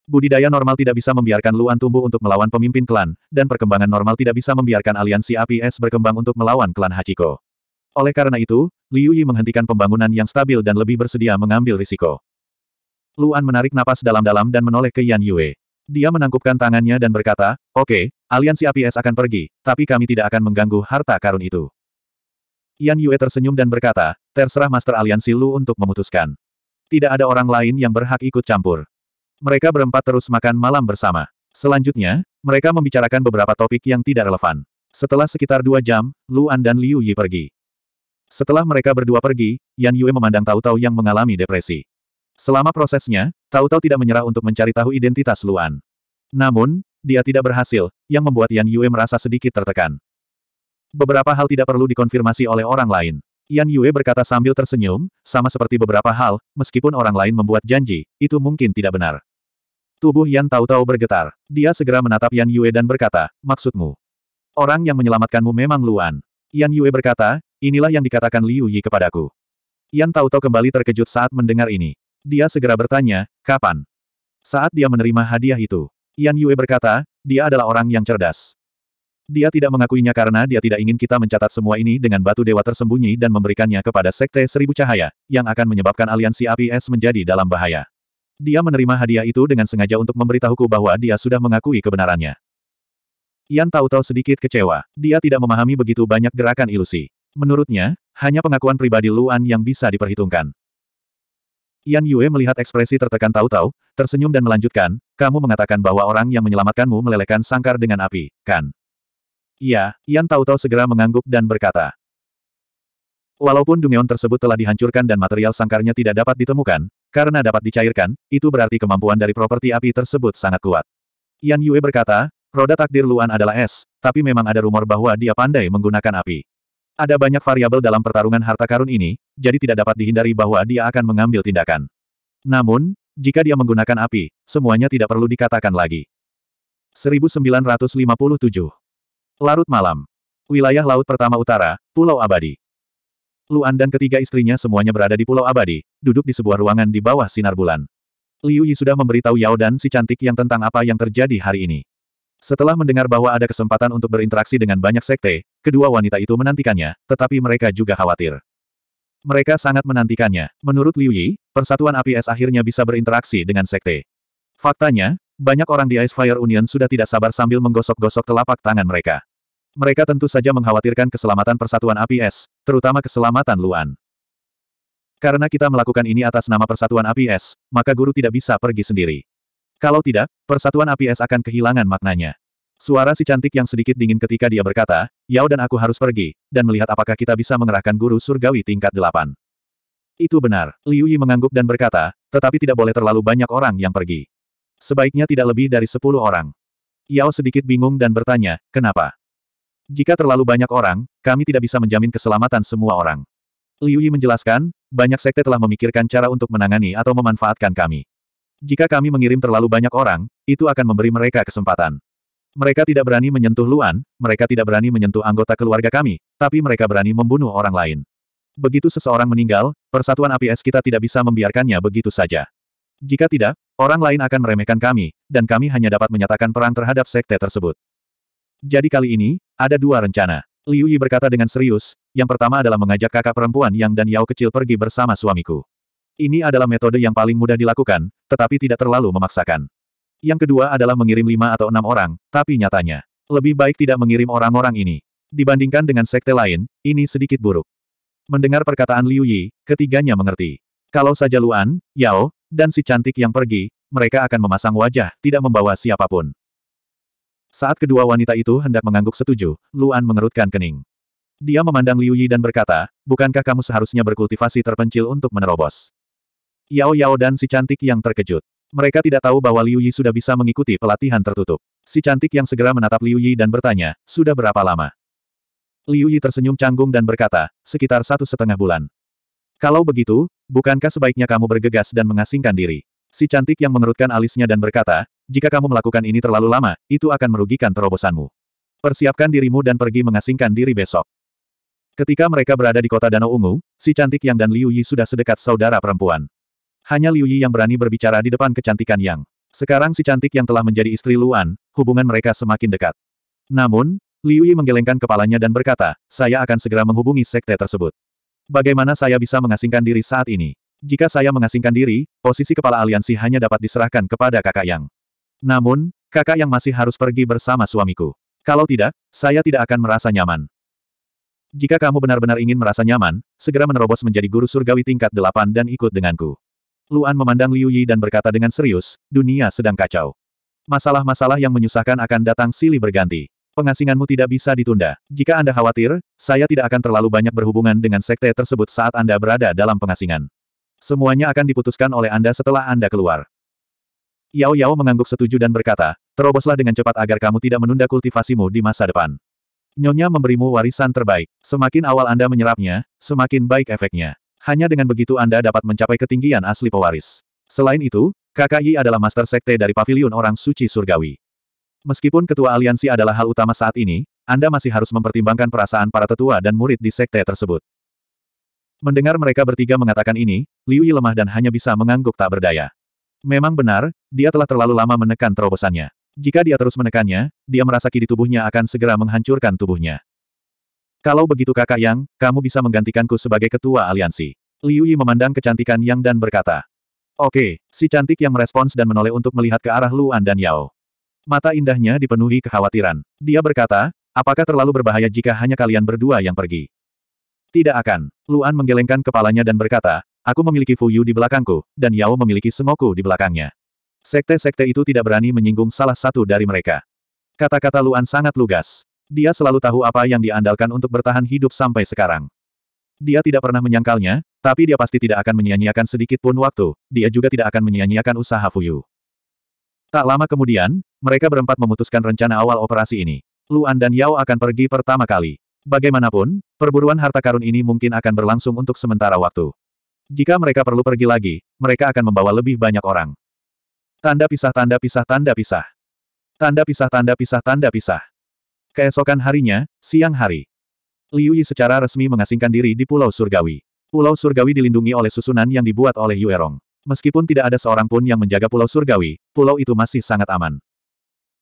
Budidaya normal tidak bisa membiarkan Luan tumbuh untuk melawan pemimpin klan, dan perkembangan normal tidak bisa membiarkan aliansi APS berkembang untuk melawan klan Hachiko. Oleh karena itu, Liu Yi menghentikan pembangunan yang stabil dan lebih bersedia mengambil risiko. Luan menarik napas dalam-dalam dan menoleh ke Yan Yue. Dia menangkupkan tangannya dan berkata, Oke, okay, aliansi APS akan pergi, tapi kami tidak akan mengganggu harta karun itu. Yan Yue tersenyum dan berkata, terserah Master Aliansi Lu untuk memutuskan. Tidak ada orang lain yang berhak ikut campur. Mereka berempat terus makan malam bersama. Selanjutnya, mereka membicarakan beberapa topik yang tidak relevan. Setelah sekitar dua jam, Luan dan Liu Yi pergi. Setelah mereka berdua pergi, Yan Yue memandang Tau yang mengalami depresi. Selama prosesnya, Tau Tau tidak menyerah untuk mencari tahu identitas Luan. Namun, dia tidak berhasil, yang membuat Yan Yue merasa sedikit tertekan. Beberapa hal tidak perlu dikonfirmasi oleh orang lain. Yan Yue berkata sambil tersenyum, sama seperti beberapa hal, meskipun orang lain membuat janji, itu mungkin tidak benar. Tubuh Yan tahu-tahu bergetar. Dia segera menatap Yan Yue dan berkata, maksudmu? Orang yang menyelamatkanmu memang Luan. Yan Yue berkata, inilah yang dikatakan Liu Yi kepadaku. Yan tahu-tahu kembali terkejut saat mendengar ini. Dia segera bertanya, kapan? Saat dia menerima hadiah itu. Yan Yue berkata, dia adalah orang yang cerdas. Dia tidak mengakuinya karena dia tidak ingin kita mencatat semua ini dengan batu dewa tersembunyi dan memberikannya kepada Sekte Seribu Cahaya, yang akan menyebabkan aliansi APS menjadi dalam bahaya. Dia menerima hadiah itu dengan sengaja untuk memberitahuku bahwa dia sudah mengakui kebenarannya. Yan tahu-tahu sedikit kecewa. Dia tidak memahami begitu banyak gerakan ilusi. Menurutnya, hanya pengakuan pribadi Luan yang bisa diperhitungkan. Yan Yue melihat ekspresi tertekan tahu-tahu, tersenyum dan melanjutkan, kamu mengatakan bahwa orang yang menyelamatkanmu melelehkan sangkar dengan api, kan? Iya, Yan tahu-tahu segera mengangguk dan berkata. Walaupun Dungeon tersebut telah dihancurkan dan material sangkarnya tidak dapat ditemukan, karena dapat dicairkan, itu berarti kemampuan dari properti api tersebut sangat kuat. Yan Yue berkata, roda takdir Luan adalah es, tapi memang ada rumor bahwa dia pandai menggunakan api. Ada banyak variabel dalam pertarungan harta karun ini, jadi tidak dapat dihindari bahwa dia akan mengambil tindakan. Namun, jika dia menggunakan api, semuanya tidak perlu dikatakan lagi. 1957 Larut malam. Wilayah Laut Pertama Utara, Pulau Abadi. Luan dan ketiga istrinya semuanya berada di Pulau Abadi, duduk di sebuah ruangan di bawah sinar bulan. Liu Yi sudah memberitahu Yao dan si cantik yang tentang apa yang terjadi hari ini. Setelah mendengar bahwa ada kesempatan untuk berinteraksi dengan banyak sekte, kedua wanita itu menantikannya, tetapi mereka juga khawatir. Mereka sangat menantikannya. Menurut Liu Yi, Persatuan APS akhirnya bisa berinteraksi dengan sekte. Faktanya, banyak orang di Ice Fire Union sudah tidak sabar sambil menggosok-gosok telapak tangan mereka. Mereka tentu saja mengkhawatirkan keselamatan persatuan APS, terutama keselamatan Luan. Karena kita melakukan ini atas nama persatuan APS, maka guru tidak bisa pergi sendiri. Kalau tidak, persatuan APS akan kehilangan maknanya. Suara si cantik yang sedikit dingin ketika dia berkata, Yao dan aku harus pergi, dan melihat apakah kita bisa mengerahkan guru surgawi tingkat delapan. Itu benar, Liu Yi mengangguk dan berkata, tetapi tidak boleh terlalu banyak orang yang pergi. Sebaiknya tidak lebih dari sepuluh orang. Yao sedikit bingung dan bertanya, kenapa? Jika terlalu banyak orang, kami tidak bisa menjamin keselamatan semua orang. Liu Yi menjelaskan, banyak sekte telah memikirkan cara untuk menangani atau memanfaatkan kami. Jika kami mengirim terlalu banyak orang, itu akan memberi mereka kesempatan. Mereka tidak berani menyentuh Luan, mereka tidak berani menyentuh anggota keluarga kami, tapi mereka berani membunuh orang lain. Begitu seseorang meninggal, persatuan APS kita tidak bisa membiarkannya begitu saja. Jika tidak, orang lain akan meremehkan kami, dan kami hanya dapat menyatakan perang terhadap sekte tersebut. Jadi kali ini, ada dua rencana. Liu Yi berkata dengan serius, yang pertama adalah mengajak kakak perempuan Yang dan Yao kecil pergi bersama suamiku. Ini adalah metode yang paling mudah dilakukan, tetapi tidak terlalu memaksakan. Yang kedua adalah mengirim lima atau enam orang, tapi nyatanya, lebih baik tidak mengirim orang-orang ini. Dibandingkan dengan sekte lain, ini sedikit buruk. Mendengar perkataan Liu Yi, ketiganya mengerti. Kalau saja Luan, Yao, dan si cantik yang pergi, mereka akan memasang wajah, tidak membawa siapa pun. Saat kedua wanita itu hendak mengangguk setuju, Luan mengerutkan kening. Dia memandang Liu Yi dan berkata, bukankah kamu seharusnya berkultivasi terpencil untuk menerobos? Yao Yao dan si cantik yang terkejut. Mereka tidak tahu bahwa Liu Yi sudah bisa mengikuti pelatihan tertutup. Si cantik yang segera menatap Liu Yi dan bertanya, sudah berapa lama? Liu Yi tersenyum canggung dan berkata, sekitar satu setengah bulan. Kalau begitu, bukankah sebaiknya kamu bergegas dan mengasingkan diri? Si cantik yang mengerutkan alisnya dan berkata, jika kamu melakukan ini terlalu lama, itu akan merugikan terobosanmu. Persiapkan dirimu dan pergi mengasingkan diri besok. Ketika mereka berada di kota Danau Ungu, si cantik yang dan Liu Yi sudah sedekat saudara perempuan. Hanya Liu Yi yang berani berbicara di depan kecantikan Yang. Sekarang si cantik yang telah menjadi istri Luan, hubungan mereka semakin dekat. Namun, Liu Yi menggelengkan kepalanya dan berkata, saya akan segera menghubungi sekte tersebut. Bagaimana saya bisa mengasingkan diri saat ini? Jika saya mengasingkan diri, posisi kepala aliansi hanya dapat diserahkan kepada kakak Yang. Namun, kakak Yang masih harus pergi bersama suamiku. Kalau tidak, saya tidak akan merasa nyaman. Jika kamu benar-benar ingin merasa nyaman, segera menerobos menjadi guru surgawi tingkat delapan dan ikut denganku. Luan memandang Liu Yi dan berkata dengan serius, dunia sedang kacau. Masalah-masalah yang menyusahkan akan datang silih berganti. Pengasinganmu tidak bisa ditunda. Jika Anda khawatir, saya tidak akan terlalu banyak berhubungan dengan sekte tersebut saat Anda berada dalam pengasingan. Semuanya akan diputuskan oleh Anda setelah Anda keluar. Yao Yao mengangguk setuju dan berkata, teroboslah dengan cepat agar kamu tidak menunda kultivasimu di masa depan. Nyonya memberimu warisan terbaik. Semakin awal Anda menyerapnya, semakin baik efeknya. Hanya dengan begitu Anda dapat mencapai ketinggian asli pewaris. Selain itu, KKI adalah master sekte dari pavilion orang suci surgawi. Meskipun ketua aliansi adalah hal utama saat ini, Anda masih harus mempertimbangkan perasaan para tetua dan murid di sekte tersebut. Mendengar mereka bertiga mengatakan ini, Liu Yi lemah dan hanya bisa mengangguk tak berdaya. Memang benar, dia telah terlalu lama menekan terobosannya. Jika dia terus menekannya, dia merasa kini tubuhnya akan segera menghancurkan tubuhnya. Kalau begitu kakak Yang, kamu bisa menggantikanku sebagai ketua aliansi. Liu Yi memandang kecantikan Yang dan berkata. Oke, si cantik yang merespons dan menoleh untuk melihat ke arah Luan dan Yao. Mata indahnya dipenuhi kekhawatiran. Dia berkata, apakah terlalu berbahaya jika hanya kalian berdua yang pergi? Tidak akan. Luan menggelengkan kepalanya dan berkata, aku memiliki Fu Yu di belakangku, dan Yao memiliki Sengoku di belakangnya. Sekte-sekte itu tidak berani menyinggung salah satu dari mereka. Kata-kata Luan sangat lugas. Dia selalu tahu apa yang diandalkan untuk bertahan hidup sampai sekarang. Dia tidak pernah menyangkalnya, tapi dia pasti tidak akan menyia-nyiakan sedikit pun waktu, dia juga tidak akan menyia-nyiakan usaha Fuyu. Tak lama kemudian, mereka berempat memutuskan rencana awal operasi ini. Luan dan Yao akan pergi pertama kali. Bagaimanapun, perburuan harta karun ini mungkin akan berlangsung untuk sementara waktu. Jika mereka perlu pergi lagi, mereka akan membawa lebih banyak orang. Tanda pisah tanda pisah tanda pisah. Tanda pisah tanda pisah tanda pisah. Keesokan harinya, siang hari. Liu Yi secara resmi mengasingkan diri di Pulau Surgawi. Pulau Surgawi dilindungi oleh susunan yang dibuat oleh Yue Rong. Meskipun tidak ada seorang pun yang menjaga Pulau Surgawi, pulau itu masih sangat aman.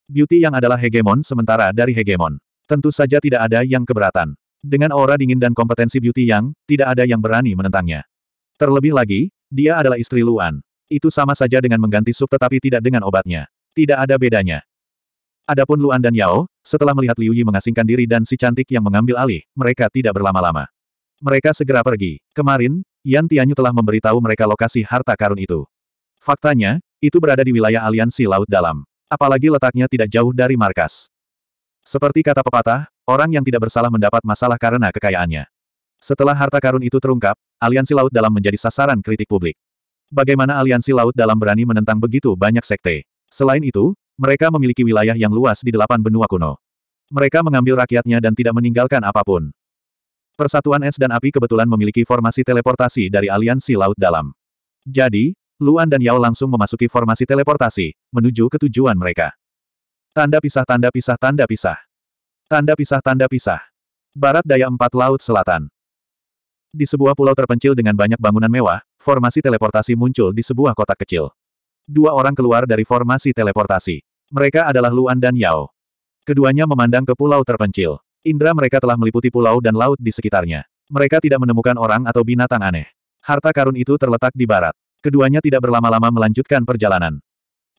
Beauty yang adalah hegemon sementara dari hegemon. Tentu saja tidak ada yang keberatan. Dengan aura dingin dan kompetensi Beauty yang, tidak ada yang berani menentangnya. Terlebih lagi, dia adalah istri Luan. Itu sama saja dengan mengganti sup tetapi tidak dengan obatnya. Tidak ada bedanya. Adapun Luan dan Yao, setelah melihat Liu Yi mengasingkan diri dan si cantik yang mengambil alih, mereka tidak berlama-lama. Mereka segera pergi. Kemarin, Yan Tianyu telah memberitahu mereka lokasi harta karun itu. Faktanya, itu berada di wilayah aliansi Laut Dalam. Apalagi letaknya tidak jauh dari markas. Seperti kata pepatah, orang yang tidak bersalah mendapat masalah karena kekayaannya. Setelah harta karun itu terungkap, aliansi laut dalam menjadi sasaran kritik publik. Bagaimana aliansi laut dalam berani menentang begitu banyak sekte? Selain itu, mereka memiliki wilayah yang luas di delapan benua kuno. Mereka mengambil rakyatnya dan tidak meninggalkan apa pun. Persatuan Es dan Api kebetulan memiliki formasi teleportasi dari aliansi laut dalam. Jadi, Luan dan Yao langsung memasuki formasi teleportasi, menuju ke tujuan mereka. Tanda pisah tanda pisah tanda pisah. Tanda pisah tanda pisah. Barat daya empat laut selatan. Di sebuah pulau terpencil dengan banyak bangunan mewah, formasi teleportasi muncul di sebuah kotak kecil. Dua orang keluar dari formasi teleportasi. Mereka adalah Luan dan Yao. Keduanya memandang ke pulau terpencil. Indra mereka telah meliputi pulau dan laut di sekitarnya. Mereka tidak menemukan orang atau binatang aneh. Harta karun itu terletak di barat. Keduanya tidak berlama-lama melanjutkan perjalanan.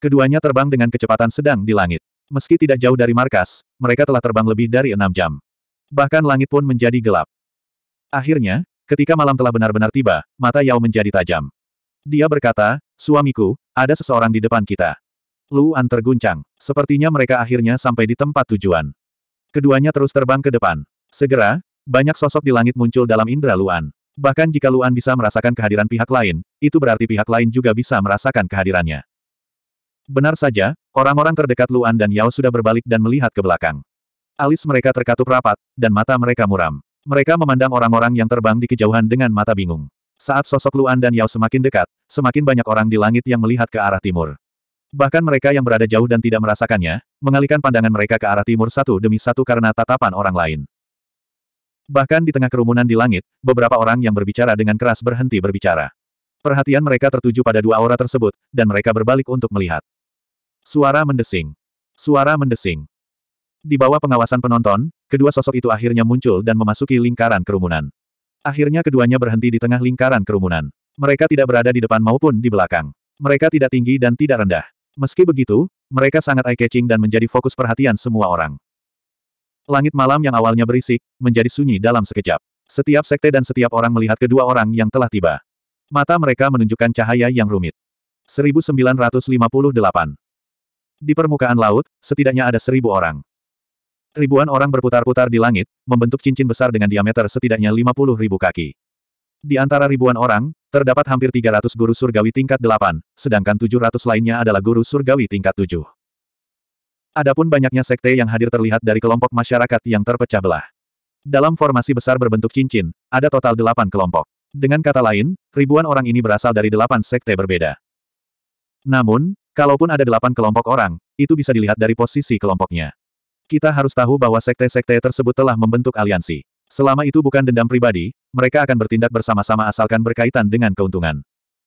Keduanya terbang dengan kecepatan sedang di langit. Meski tidak jauh dari markas, mereka telah terbang lebih dari enam jam. Bahkan langit pun menjadi gelap. Akhirnya, Ketika malam telah benar-benar tiba, mata Yao menjadi tajam. Dia berkata, suamiku, ada seseorang di depan kita. Luan terguncang. Sepertinya mereka akhirnya sampai di tempat tujuan. Keduanya terus terbang ke depan. Segera, banyak sosok di langit muncul dalam indera Luan. Bahkan jika Luan bisa merasakan kehadiran pihak lain, itu berarti pihak lain juga bisa merasakan kehadirannya. Benar saja, orang-orang terdekat Luan dan Yao sudah berbalik dan melihat ke belakang. Alis mereka terkatup rapat, dan mata mereka muram. Mereka memandang orang-orang yang terbang di kejauhan dengan mata bingung. Saat sosok Luan dan Yao semakin dekat, semakin banyak orang di langit yang melihat ke arah timur. Bahkan mereka yang berada jauh dan tidak merasakannya, mengalihkan pandangan mereka ke arah timur satu demi satu karena tatapan orang lain. Bahkan di tengah kerumunan di langit, beberapa orang yang berbicara dengan keras berhenti berbicara. Perhatian mereka tertuju pada dua aura tersebut, dan mereka berbalik untuk melihat. Suara mendesing. Suara mendesing. Di bawah pengawasan penonton, kedua sosok itu akhirnya muncul dan memasuki lingkaran kerumunan. Akhirnya keduanya berhenti di tengah lingkaran kerumunan. Mereka tidak berada di depan maupun di belakang. Mereka tidak tinggi dan tidak rendah. Meski begitu, mereka sangat eye-catching dan menjadi fokus perhatian semua orang. Langit malam yang awalnya berisik, menjadi sunyi dalam sekejap. Setiap sekte dan setiap orang melihat kedua orang yang telah tiba. Mata mereka menunjukkan cahaya yang rumit. 1958 Di permukaan laut, setidaknya ada seribu orang. Ribuan orang berputar-putar di langit, membentuk cincin besar dengan diameter setidaknya 50 ribu kaki. Di antara ribuan orang, terdapat hampir 300 guru surgawi tingkat 8, sedangkan 700 lainnya adalah guru surgawi tingkat 7. Adapun banyaknya sekte yang hadir terlihat dari kelompok masyarakat yang terpecah belah. Dalam formasi besar berbentuk cincin, ada total 8 kelompok. Dengan kata lain, ribuan orang ini berasal dari 8 sekte berbeda. Namun, kalaupun ada 8 kelompok orang, itu bisa dilihat dari posisi kelompoknya. Kita harus tahu bahwa sekte-sekte tersebut telah membentuk aliansi. Selama itu bukan dendam pribadi, mereka akan bertindak bersama-sama asalkan berkaitan dengan keuntungan.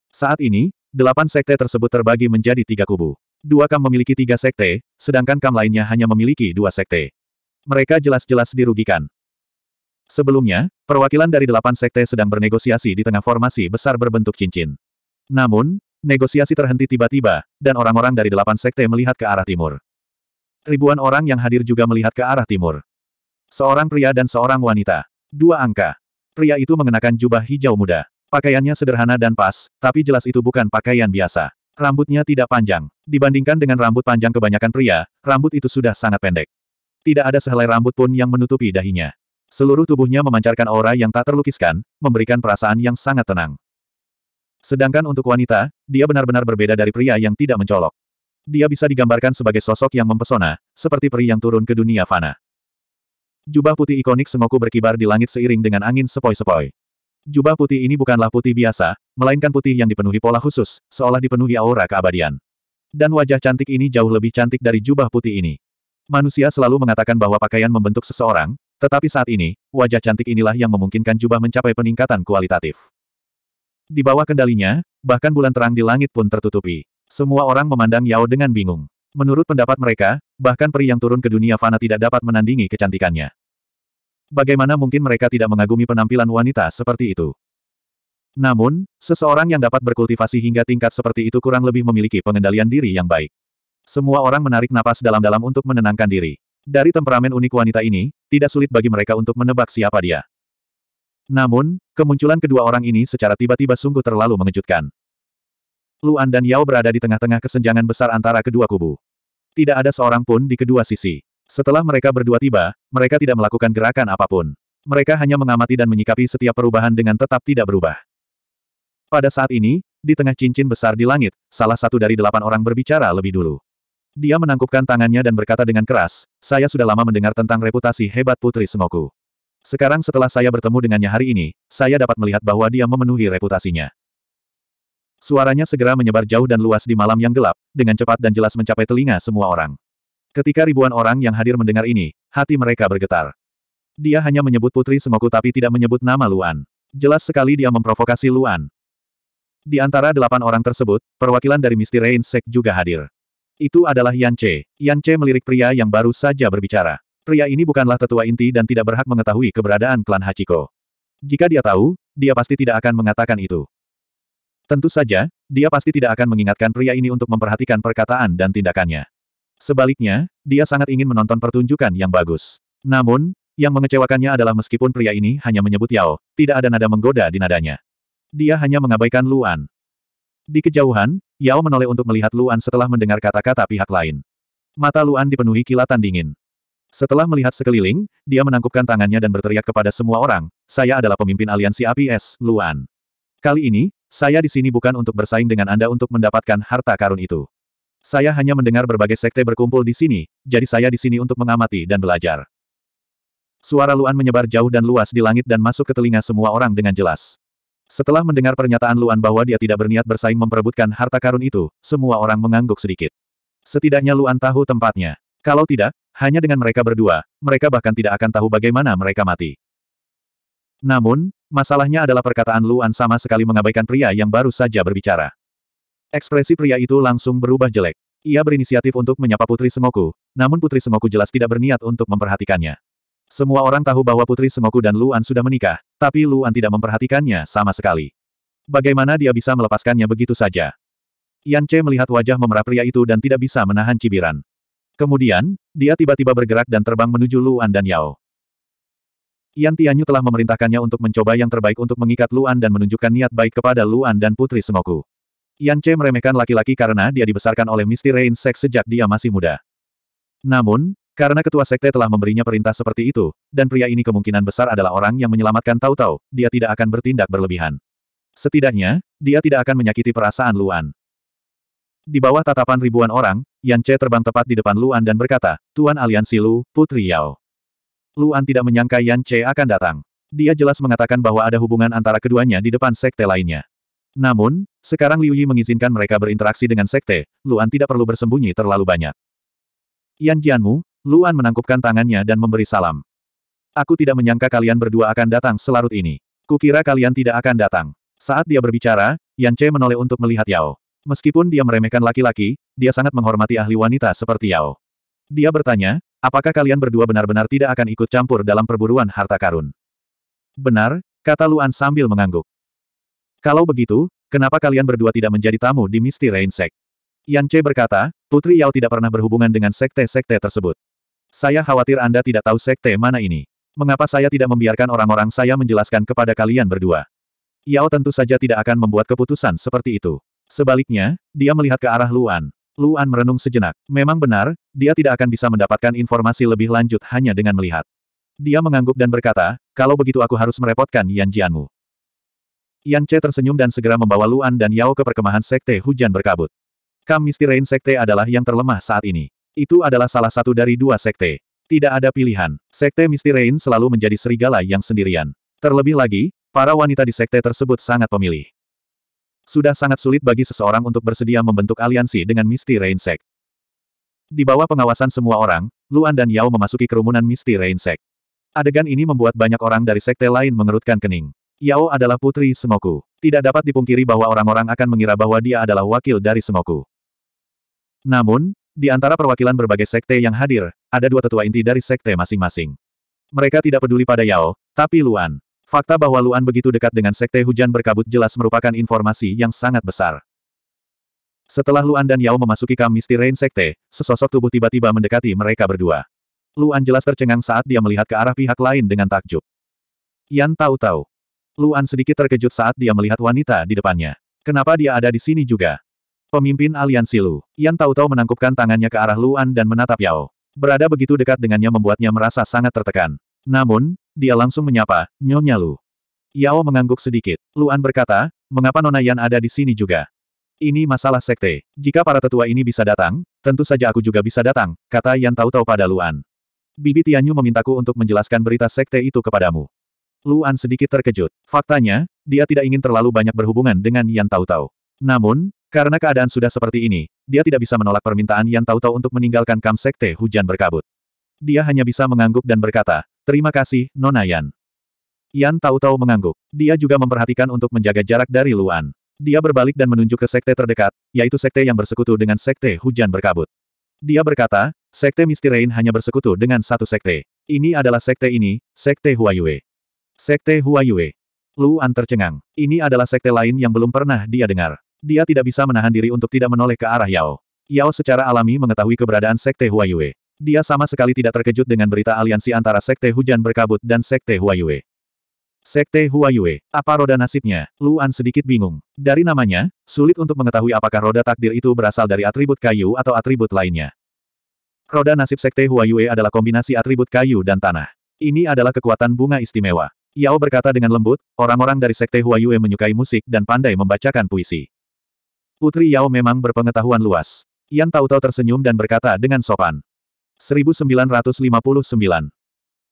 Saat ini, delapan sekte tersebut terbagi menjadi tiga kubu. Dua kam memiliki tiga sekte, sedangkan kam lainnya hanya memiliki dua sekte. Mereka jelas-jelas dirugikan. Sebelumnya, perwakilan dari delapan sekte sedang bernegosiasi di tengah formasi besar berbentuk cincin. Namun, negosiasi terhenti tiba-tiba, dan orang-orang dari delapan sekte melihat ke arah timur. Ribuan orang yang hadir juga melihat ke arah timur. Seorang pria dan seorang wanita. Dua angka. Pria itu mengenakan jubah hijau muda. Pakaiannya sederhana dan pas, tapi jelas itu bukan pakaian biasa. Rambutnya tidak panjang. Dibandingkan dengan rambut panjang kebanyakan pria, rambut itu sudah sangat pendek. Tidak ada sehelai rambut pun yang menutupi dahinya. Seluruh tubuhnya memancarkan aura yang tak terlukiskan, memberikan perasaan yang sangat tenang. Sedangkan untuk wanita, dia benar-benar berbeda dari pria yang tidak mencolok. Dia bisa digambarkan sebagai sosok yang mempesona, seperti peri yang turun ke dunia fana. Jubah putih ikonik sengoku berkibar di langit seiring dengan angin sepoi-sepoi. Jubah putih ini bukanlah putih biasa, melainkan putih yang dipenuhi pola khusus, seolah dipenuhi aura keabadian. Dan wajah cantik ini jauh lebih cantik dari jubah putih ini. Manusia selalu mengatakan bahwa pakaian membentuk seseorang, tetapi saat ini, wajah cantik inilah yang memungkinkan jubah mencapai peningkatan kualitatif. Di bawah kendalinya, bahkan bulan terang di langit pun tertutupi. Semua orang memandang Yao dengan bingung. Menurut pendapat mereka, bahkan peri yang turun ke dunia fana tidak dapat menandingi kecantikannya. Bagaimana mungkin mereka tidak mengagumi penampilan wanita seperti itu? Namun, seseorang yang dapat berkultivasi hingga tingkat seperti itu kurang lebih memiliki pengendalian diri yang baik. Semua orang menarik napas dalam-dalam untuk menenangkan diri. Dari temperamen unik wanita ini, tidak sulit bagi mereka untuk menebak siapa dia. Namun, kemunculan kedua orang ini secara tiba-tiba sungguh terlalu mengejutkan. Luan dan Yao berada di tengah-tengah kesenjangan besar antara kedua kubu. Tidak ada seorang pun di kedua sisi. Setelah mereka berdua tiba, mereka tidak melakukan gerakan apa pun. Mereka hanya mengamati dan menyikapi setiap perubahan dengan tetap tidak berubah. Pada saat ini, di tengah cincin besar di langit, salah satu dari delapan orang berbicara lebih dulu. Dia menangkupkan tangannya dan berkata dengan keras, saya sudah lama mendengar tentang reputasi hebat Putri Sengoku. Sekarang setelah saya bertemu dengannya hari ini, saya dapat melihat bahwa dia memenuhi reputasinya. Suaranya segera menyebar jauh dan luas di malam yang gelap, dengan cepat dan jelas mencapai telinga semua orang. Ketika ribuan orang yang hadir mendengar ini, hati mereka bergetar. Dia hanya menyebut Putri Semoku tapi tidak menyebut nama Luan. Jelas sekali dia memprovokasi Luan. Di antara delapan orang tersebut, perwakilan dari Misty Rain Sek juga hadir. Itu adalah Yan Che. Yan Che melirik pria yang baru saja berbicara. Pria ini bukanlah tetua inti dan tidak berhak mengetahui keberadaan klan Hachiko. Jika dia tahu, dia pasti tidak akan mengatakan itu. Tentu saja, dia pasti tidak akan mengingatkan pria ini untuk memperhatikan perkataan dan tindakannya. Sebaliknya, dia sangat ingin menonton pertunjukan yang bagus. Namun, yang mengecewakannya adalah meskipun pria ini hanya menyebut Yao, tidak ada nada menggoda di nadanya. Dia hanya mengabaikan Luan. Di kejauhan, Yao menoleh untuk melihat Luan setelah mendengar kata-kata pihak lain. Mata Luan dipenuhi kilatan dingin. Setelah melihat sekeliling, dia menangkupkan tangannya dan berteriak kepada semua orang, saya adalah pemimpin aliansi api es, Luan. Kali ini, saya di sini bukan untuk bersaing dengan Anda untuk mendapatkan harta karun itu. Saya hanya mendengar berbagai sekte berkumpul di sini, jadi saya di sini untuk mengamati dan belajar. Suara Luan menyebar jauh dan luas di langit dan masuk ke telinga semua orang dengan jelas. Setelah mendengar pernyataan Luan bahwa dia tidak berniat bersaing memperebutkan harta karun itu, semua orang mengangguk sedikit. Setidaknya Luan tahu tempatnya. Kalau tidak, hanya dengan mereka berdua, mereka bahkan tidak akan tahu bagaimana mereka mati. Namun, masalahnya adalah perkataan Luan sama sekali mengabaikan pria yang baru saja berbicara. Ekspresi pria itu langsung berubah jelek. Ia berinisiatif untuk menyapa Putri Semoku, namun Putri Semoku jelas tidak berniat untuk memperhatikannya. Semua orang tahu bahwa Putri Semoku dan Luan sudah menikah, tapi Luan tidak memperhatikannya sama sekali. Bagaimana dia bisa melepaskannya begitu saja? Yan Che melihat wajah memerah pria itu dan tidak bisa menahan cibiran. Kemudian, dia tiba-tiba bergerak dan terbang menuju Luan dan Yao. Yan Tianyu telah memerintahkannya untuk mencoba yang terbaik untuk mengikat Luan dan menunjukkan niat baik kepada Luan dan Putri Semoku. Yan Che meremehkan laki-laki karena dia dibesarkan oleh Misty Rain Sek sejak dia masih muda. Namun, karena ketua sekte telah memberinya perintah seperti itu, dan pria ini kemungkinan besar adalah orang yang menyelamatkan Tau, dia tidak akan bertindak berlebihan. Setidaknya, dia tidak akan menyakiti perasaan Luan. Di bawah tatapan ribuan orang, Yan Che terbang tepat di depan Luan dan berkata, Tuan Aliansi Lu, Putri Yao. Luan tidak menyangka Yan Che akan datang. Dia jelas mengatakan bahwa ada hubungan antara keduanya di depan sekte lainnya. Namun, sekarang Liu Yi mengizinkan mereka berinteraksi dengan sekte, Luan tidak perlu bersembunyi terlalu banyak. Yan Jianmu, Luan menangkupkan tangannya dan memberi salam. Aku tidak menyangka kalian berdua akan datang selarut ini. Kukira kalian tidak akan datang. Saat dia berbicara, Yan Che menoleh untuk melihat Yao. Meskipun dia meremehkan laki-laki, dia sangat menghormati ahli wanita seperti Yao. Dia bertanya, apakah kalian berdua benar-benar tidak akan ikut campur dalam perburuan harta karun? Benar, kata Luan sambil mengangguk. Kalau begitu, kenapa kalian berdua tidak menjadi tamu di Misty Rain Sect? Yan Che berkata, Putri Yao tidak pernah berhubungan dengan sekte-sekte tersebut. Saya khawatir Anda tidak tahu sekte mana ini. Mengapa saya tidak membiarkan orang-orang saya menjelaskan kepada kalian berdua? Yao tentu saja tidak akan membuat keputusan seperti itu. Sebaliknya, dia melihat ke arah Luan. Luan merenung sejenak. Memang benar, dia tidak akan bisa mendapatkan informasi lebih lanjut hanya dengan melihat. Dia mengangguk dan berkata, kalau begitu aku harus merepotkan Yan Jianmu. Yan Che tersenyum dan segera membawa Luan dan Yao ke perkemahan sekte hujan berkabut. Kam Rain Sekte adalah yang terlemah saat ini. Itu adalah salah satu dari dua sekte. Tidak ada pilihan. Sekte Rain selalu menjadi serigala yang sendirian. Terlebih lagi, para wanita di sekte tersebut sangat pemilih. Sudah sangat sulit bagi seseorang untuk bersedia membentuk aliansi dengan Misty Rain. Di bawah pengawasan semua orang, Luan dan Yao memasuki kerumunan Misty Rain. Adegan ini membuat banyak orang dari sekte lain mengerutkan kening. Yao adalah putri Sengoku. Tidak dapat dipungkiri bahwa orang-orang akan mengira bahwa dia adalah wakil dari Sengoku. Namun, di antara perwakilan berbagai sekte yang hadir, ada dua tetua inti dari sekte masing-masing. Mereka tidak peduli pada Yao, tapi Luan. Fakta bahwa Luan begitu dekat dengan sekte hujan berkabut jelas merupakan informasi yang sangat besar. Setelah Luan dan Yao memasuki kam Misty Rain Sekte, sesosok tubuh tiba-tiba mendekati mereka berdua. Luan jelas tercengang saat dia melihat ke arah pihak lain dengan takjub. Yan tahu-tahu. Luan sedikit terkejut saat dia melihat wanita di depannya. Kenapa dia ada di sini juga? Pemimpin aliansi Lu. Yan tahu-tahu menangkupkan tangannya ke arah Luan dan menatap Yao. Berada begitu dekat dengannya membuatnya merasa sangat tertekan. Namun, dia langsung menyapa, Nyonya Lu. Yao mengangguk sedikit. Luan berkata, mengapa Nona Yan ada di sini juga? Ini masalah sekte. Jika para tetua ini bisa datang, tentu saja aku juga bisa datang, kata Yan tahu-tahu pada Luan. Bibi Tianyu memintaku untuk menjelaskan berita sekte itu kepadamu. Luan sedikit terkejut. Faktanya, dia tidak ingin terlalu banyak berhubungan dengan Yan tahu-tahu. Namun, karena keadaan sudah seperti ini, dia tidak bisa menolak permintaan Yan tahu-tahu untuk meninggalkan kam sekte hujan berkabut. Dia hanya bisa mengangguk dan berkata, terima kasih, Nona Yan. Yan tahu-tahu mengangguk. Dia juga memperhatikan untuk menjaga jarak dari Luan. Dia berbalik dan menunjuk ke sekte terdekat, yaitu sekte yang bersekutu dengan sekte hujan berkabut. Dia berkata, sekte Misty Rain hanya bersekutu dengan satu sekte. Ini adalah sekte ini, sekte Huayue. Sekte Huayue. Luan tercengang. Ini adalah sekte lain yang belum pernah dia dengar. Dia tidak bisa menahan diri untuk tidak menoleh ke arah Yao. Yao secara alami mengetahui keberadaan sekte Huayue. Dia sama sekali tidak terkejut dengan berita aliansi antara sekte hujan berkabut dan sekte Huayue. Sekte Huayue. Apa roda nasibnya? Luan sedikit bingung. Dari namanya, sulit untuk mengetahui apakah roda takdir itu berasal dari atribut kayu atau atribut lainnya. Roda nasib Sekte Huayue adalah kombinasi atribut kayu dan tanah. Ini adalah kekuatan bunga istimewa. Yao berkata dengan lembut, orang-orang dari Sekte Huayue menyukai musik dan pandai membacakan puisi. Putri Yao memang berpengetahuan luas. Yan tahu-tahu tersenyum dan berkata dengan sopan. 1959.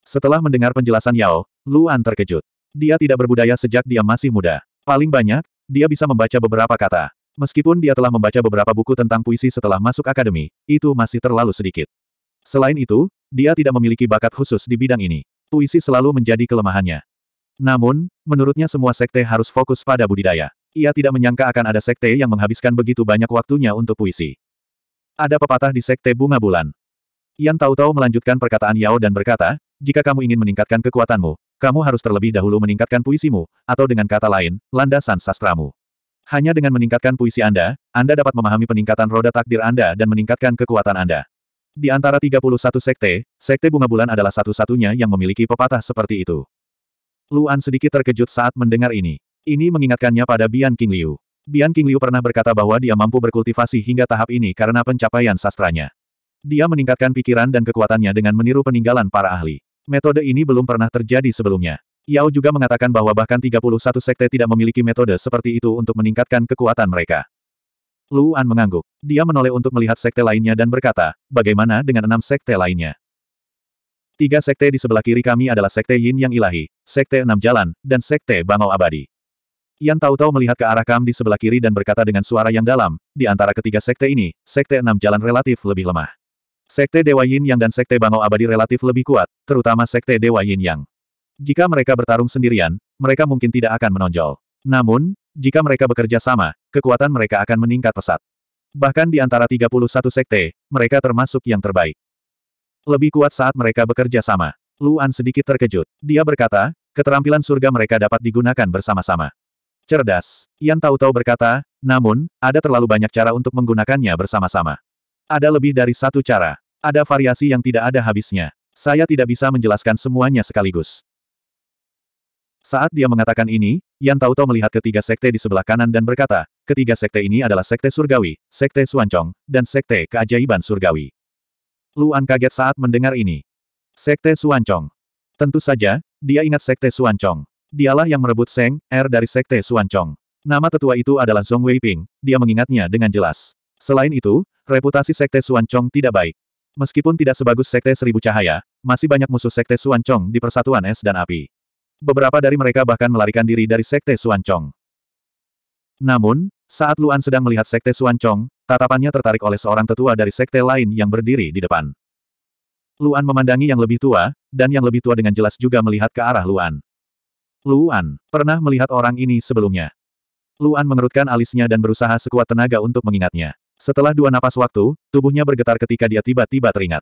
Setelah mendengar penjelasan Yao, Luan terkejut. Dia tidak berbudaya sejak dia masih muda. Paling banyak, dia bisa membaca beberapa kata. Meskipun dia telah membaca beberapa buku tentang puisi setelah masuk akademi, itu masih terlalu sedikit. Selain itu, dia tidak memiliki bakat khusus di bidang ini. Puisi selalu menjadi kelemahannya. Namun, menurutnya semua sekte harus fokus pada budidaya. Ia tidak menyangka akan ada sekte yang menghabiskan begitu banyak waktunya untuk puisi. Ada pepatah di sekte bunga bulan. Yan tahu-tahu melanjutkan perkataan Yao dan berkata, jika kamu ingin meningkatkan kekuatanmu, kamu harus terlebih dahulu meningkatkan puisimu, atau dengan kata lain, landasan sastramu. Hanya dengan meningkatkan puisi Anda, Anda dapat memahami peningkatan roda takdir Anda dan meningkatkan kekuatan Anda. Di antara 31 sekte, sekte bunga bulan adalah satu-satunya yang memiliki pepatah seperti itu. Luan sedikit terkejut saat mendengar ini. Ini mengingatkannya pada Bian King Liu. Bian King Liu pernah berkata bahwa dia mampu berkultivasi hingga tahap ini karena pencapaian sastranya. Dia meningkatkan pikiran dan kekuatannya dengan meniru peninggalan para ahli. Metode ini belum pernah terjadi sebelumnya. Yao juga mengatakan bahwa bahkan 31 sekte tidak memiliki metode seperti itu untuk meningkatkan kekuatan mereka. Luan mengangguk. Dia menoleh untuk melihat sekte lainnya dan berkata, bagaimana dengan enam sekte lainnya? Tiga sekte di sebelah kiri kami adalah sekte Yin Yang Ilahi, sekte Enam Jalan, dan sekte Bangau Abadi. Yan tahu-tahu melihat ke arah Kam di sebelah kiri dan berkata dengan suara yang dalam, di antara ketiga sekte ini, sekte Enam Jalan relatif lebih lemah. Sekte Dewa Yin Yang dan Sekte Bangau Abadi relatif lebih kuat, terutama Sekte Dewa Yin Yang. Jika mereka bertarung sendirian, mereka mungkin tidak akan menonjol. Namun, jika mereka bekerja sama, kekuatan mereka akan meningkat pesat. Bahkan di antara 31 sekte, mereka termasuk yang terbaik. Lebih kuat saat mereka bekerja sama. Luan sedikit terkejut. Dia berkata, keterampilan surga mereka dapat digunakan bersama-sama. Cerdas. Yan tahu-tahu berkata, namun, ada terlalu banyak cara untuk menggunakannya bersama-sama. Ada lebih dari satu cara. Ada variasi yang tidak ada habisnya. Saya tidak bisa menjelaskan semuanya sekaligus. Saat dia mengatakan ini, Yan Taoto melihat ketiga sekte di sebelah kanan dan berkata, ketiga sekte ini adalah sekte surgawi, sekte suancong, dan sekte keajaiban surgawi. Luan kaget saat mendengar ini. Sekte suancong. Tentu saja, dia ingat sekte suancong. Dialah yang merebut Seng, Er dari sekte suancong. Nama tetua itu adalah Zhong Weiping, dia mengingatnya dengan jelas. Selain itu, reputasi Sekte Suancong tidak baik. Meskipun tidak sebagus Sekte Seribu Cahaya, masih banyak musuh Sekte Suancong di Persatuan Es dan Api. Beberapa dari mereka bahkan melarikan diri dari Sekte Suancong. Namun, saat Luan sedang melihat Sekte Suancong, tatapannya tertarik oleh seorang tetua dari sekte lain yang berdiri di depan. Luan memandangi yang lebih tua, dan yang lebih tua dengan jelas juga melihat ke arah Luan. Luan, pernah melihat orang ini sebelumnya. Luan mengerutkan alisnya dan berusaha sekuat tenaga untuk mengingatnya. Setelah dua napas waktu, tubuhnya bergetar ketika dia tiba-tiba teringat.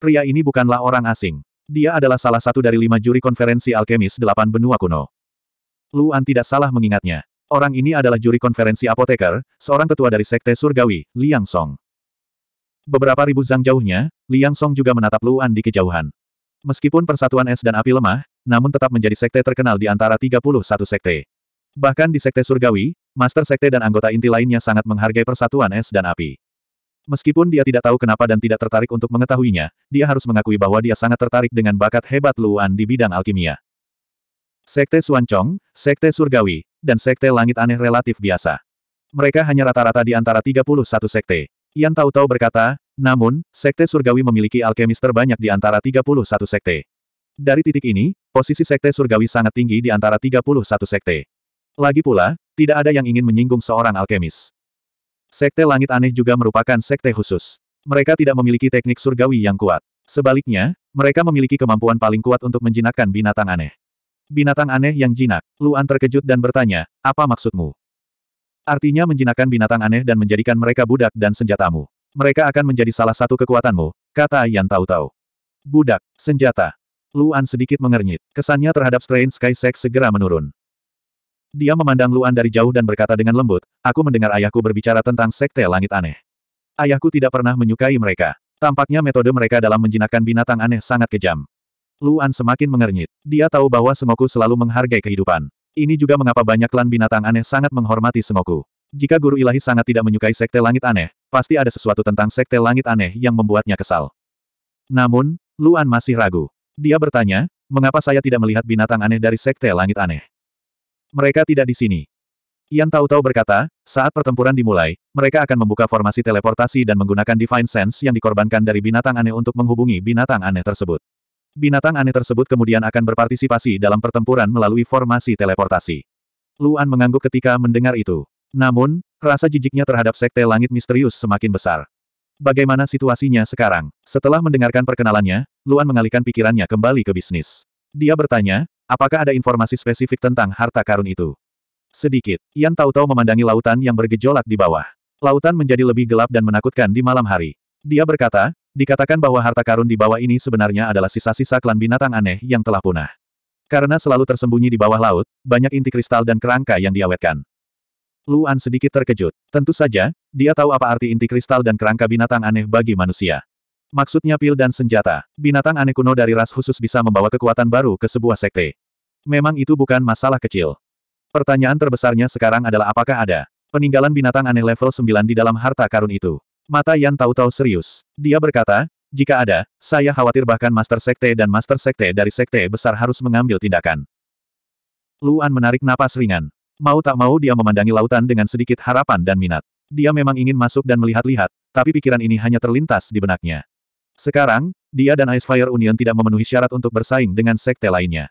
Pria ini bukanlah orang asing. Dia adalah salah satu dari lima juri konferensi alkemis delapan benua kuno. Luan tidak salah mengingatnya. Orang ini adalah juri konferensi apoteker, seorang ketua dari Sekte Surgawi, Liang Song. Beberapa ribu zang jauhnya, Liang Song juga menatap Luan di kejauhan. Meskipun persatuan es dan api lemah, namun tetap menjadi sekte terkenal di antara 31 sekte. Bahkan di Sekte Surgawi, Master Sekte dan anggota inti lainnya sangat menghargai persatuan es dan api. Meskipun dia tidak tahu kenapa dan tidak tertarik untuk mengetahuinya, dia harus mengakui bahwa dia sangat tertarik dengan bakat hebat Luan di bidang alkimia. Sekte Suancong, Sekte Surgawi, dan Sekte Langit Aneh relatif biasa. Mereka hanya rata-rata di antara 31 sekte. Yan tahu-tahu berkata, namun, Sekte Surgawi memiliki alkemis terbanyak di antara 31 sekte. Dari titik ini, posisi Sekte Surgawi sangat tinggi di antara 31 sekte. Lagi pula, tidak ada yang ingin menyinggung seorang alkemis. Sekte Langit Aneh juga merupakan sekte khusus. Mereka tidak memiliki teknik surgawi yang kuat. Sebaliknya, mereka memiliki kemampuan paling kuat untuk menjinakkan binatang aneh. Binatang aneh yang jinak. Luan terkejut dan bertanya, apa maksudmu? Artinya menjinakkan binatang aneh dan menjadikan mereka budak dan senjatamu. Mereka akan menjadi salah satu kekuatanmu, kata Yan tahu-tahu. Budak, senjata. Luan sedikit mengernyit. Kesannya terhadap Strange Sky Sex segera menurun. Dia memandang Luan dari jauh dan berkata dengan lembut, aku mendengar ayahku berbicara tentang sekte langit aneh. Ayahku tidak pernah menyukai mereka. Tampaknya metode mereka dalam menjinakkan binatang aneh sangat kejam. Luan semakin mengernyit. Dia tahu bahwa Sengoku selalu menghargai kehidupan. Ini juga mengapa banyak klan binatang aneh sangat menghormati Sengoku. Jika guru ilahi sangat tidak menyukai sekte langit aneh, pasti ada sesuatu tentang sekte langit aneh yang membuatnya kesal. Namun, Luan masih ragu. Dia bertanya, mengapa saya tidak melihat binatang aneh dari sekte langit aneh? Mereka tidak di sini. Ian tahu-tahu berkata, saat pertempuran dimulai, mereka akan membuka formasi teleportasi dan menggunakan Divine Sense yang dikorbankan dari binatang aneh untuk menghubungi binatang aneh tersebut. Binatang aneh tersebut kemudian akan berpartisipasi dalam pertempuran melalui formasi teleportasi. Luan mengangguk ketika mendengar itu. Namun, rasa jijiknya terhadap sekte langit misterius semakin besar. Bagaimana situasinya sekarang? Setelah mendengarkan perkenalannya, Luan mengalihkan pikirannya kembali ke bisnis. Dia bertanya, apakah ada informasi spesifik tentang harta karun itu? Sedikit. Ian tahu-tahu memandangi lautan yang bergejolak di bawah. Lautan menjadi lebih gelap dan menakutkan di malam hari. Dia berkata, Dikatakan bahwa harta karun di bawah ini sebenarnya adalah sisa-sisa klan binatang aneh yang telah punah. Karena selalu tersembunyi di bawah laut, banyak inti kristal dan kerangka yang diawetkan. Luan sedikit terkejut. Tentu saja, dia tahu apa arti inti kristal dan kerangka binatang aneh bagi manusia. Maksudnya pil dan senjata. Binatang aneh kuno dari ras khusus bisa membawa kekuatan baru ke sebuah sekte. Memang itu bukan masalah kecil. Pertanyaan terbesarnya sekarang adalah apakah ada peninggalan binatang aneh level 9 di dalam harta karun itu. Mata Yan tahu-tahu serius. Dia berkata, jika ada, saya khawatir bahkan Master Sekte dan Master Sekte dari Sekte besar harus mengambil tindakan. Luan menarik napas ringan. Mau tak mau dia memandangi lautan dengan sedikit harapan dan minat. Dia memang ingin masuk dan melihat-lihat, tapi pikiran ini hanya terlintas di benaknya. Sekarang, dia dan Ice Fire Union tidak memenuhi syarat untuk bersaing dengan sekte lainnya.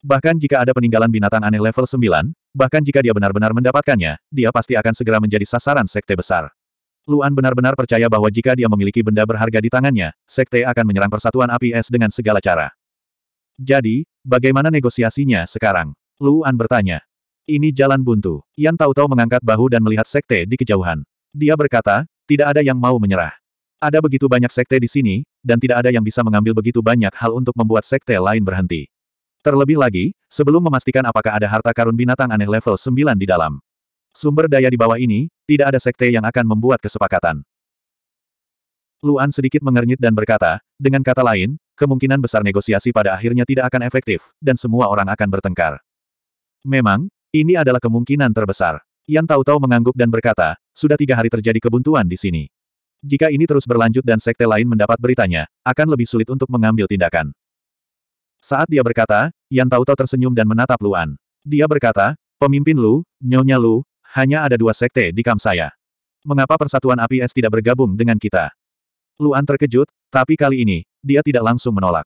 Bahkan jika ada peninggalan binatang aneh level 9, bahkan jika dia benar-benar mendapatkannya, dia pasti akan segera menjadi sasaran sekte besar. Luan benar-benar percaya bahwa jika dia memiliki benda berharga di tangannya, Sekte akan menyerang persatuan api es dengan segala cara. Jadi, bagaimana negosiasinya sekarang? Luan bertanya. Ini jalan buntu. Yan tahu-tahu mengangkat bahu dan melihat Sekte di kejauhan. Dia berkata, tidak ada yang mau menyerah. Ada begitu banyak Sekte di sini, dan tidak ada yang bisa mengambil begitu banyak hal untuk membuat Sekte lain berhenti. Terlebih lagi, sebelum memastikan apakah ada harta karun binatang aneh level 9 di dalam. Sumber daya di bawah ini, tidak ada sekte yang akan membuat kesepakatan. Luan sedikit mengernyit dan berkata, dengan kata lain, kemungkinan besar negosiasi pada akhirnya tidak akan efektif, dan semua orang akan bertengkar. Memang, ini adalah kemungkinan terbesar. Yan tahu-tahu mengangguk dan berkata, sudah tiga hari terjadi kebuntuan di sini. Jika ini terus berlanjut dan sekte lain mendapat beritanya, akan lebih sulit untuk mengambil tindakan. Saat dia berkata, Yan tahu-tahu tersenyum dan menatap Luan. Dia berkata, pemimpin Lu, Nyonya Lu, hanya ada dua sekte di kamp saya. Mengapa persatuan api es tidak bergabung dengan kita? Luan terkejut, tapi kali ini, dia tidak langsung menolak.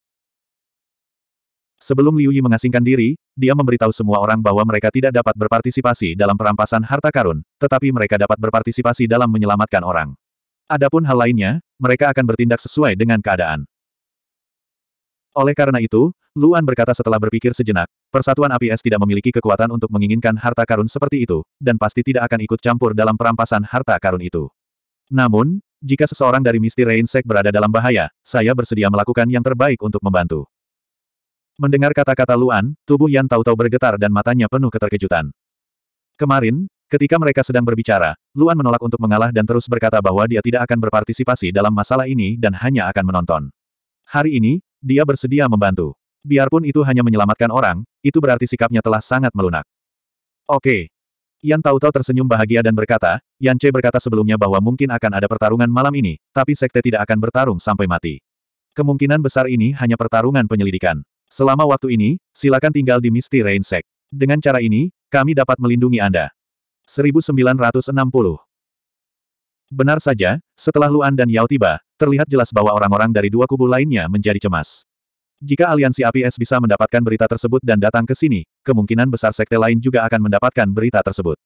Sebelum Liu Yi mengasingkan diri, dia memberitahu semua orang bahwa mereka tidak dapat berpartisipasi dalam perampasan harta karun, tetapi mereka dapat berpartisipasi dalam menyelamatkan orang. Adapun hal lainnya, mereka akan bertindak sesuai dengan keadaan. Oleh karena itu, Luan berkata setelah berpikir sejenak, Persatuan Api Es tidak memiliki kekuatan untuk menginginkan harta karun seperti itu, dan pasti tidak akan ikut campur dalam perampasan harta karun itu. Namun, jika seseorang dari Misty Rain Sect berada dalam bahaya, saya bersedia melakukan yang terbaik untuk membantu. Mendengar kata-kata Luan, tubuh Yan tahu-tahu bergetar dan matanya penuh keterkejutan. Kemarin, ketika mereka sedang berbicara, Luan menolak untuk mengalah dan terus berkata bahwa dia tidak akan berpartisipasi dalam masalah ini dan hanya akan menonton. Hari ini, dia bersedia membantu. Biarpun itu hanya menyelamatkan orang, itu berarti sikapnya telah sangat melunak. Oke. Yan Tautau tersenyum bahagia dan berkata, Yan Che berkata sebelumnya bahwa mungkin akan ada pertarungan malam ini, tapi sekte tidak akan bertarung sampai mati. Kemungkinan besar ini hanya pertarungan penyelidikan. Selama waktu ini, silakan tinggal di Misty Rain Sect. Dengan cara ini, kami dapat melindungi Anda. 1960 Benar saja, setelah Luan dan Yao tiba, terlihat jelas bahwa orang-orang dari dua kubu lainnya menjadi cemas. Jika aliansi APS bisa mendapatkan berita tersebut dan datang ke sini, kemungkinan besar sekte lain juga akan mendapatkan berita tersebut.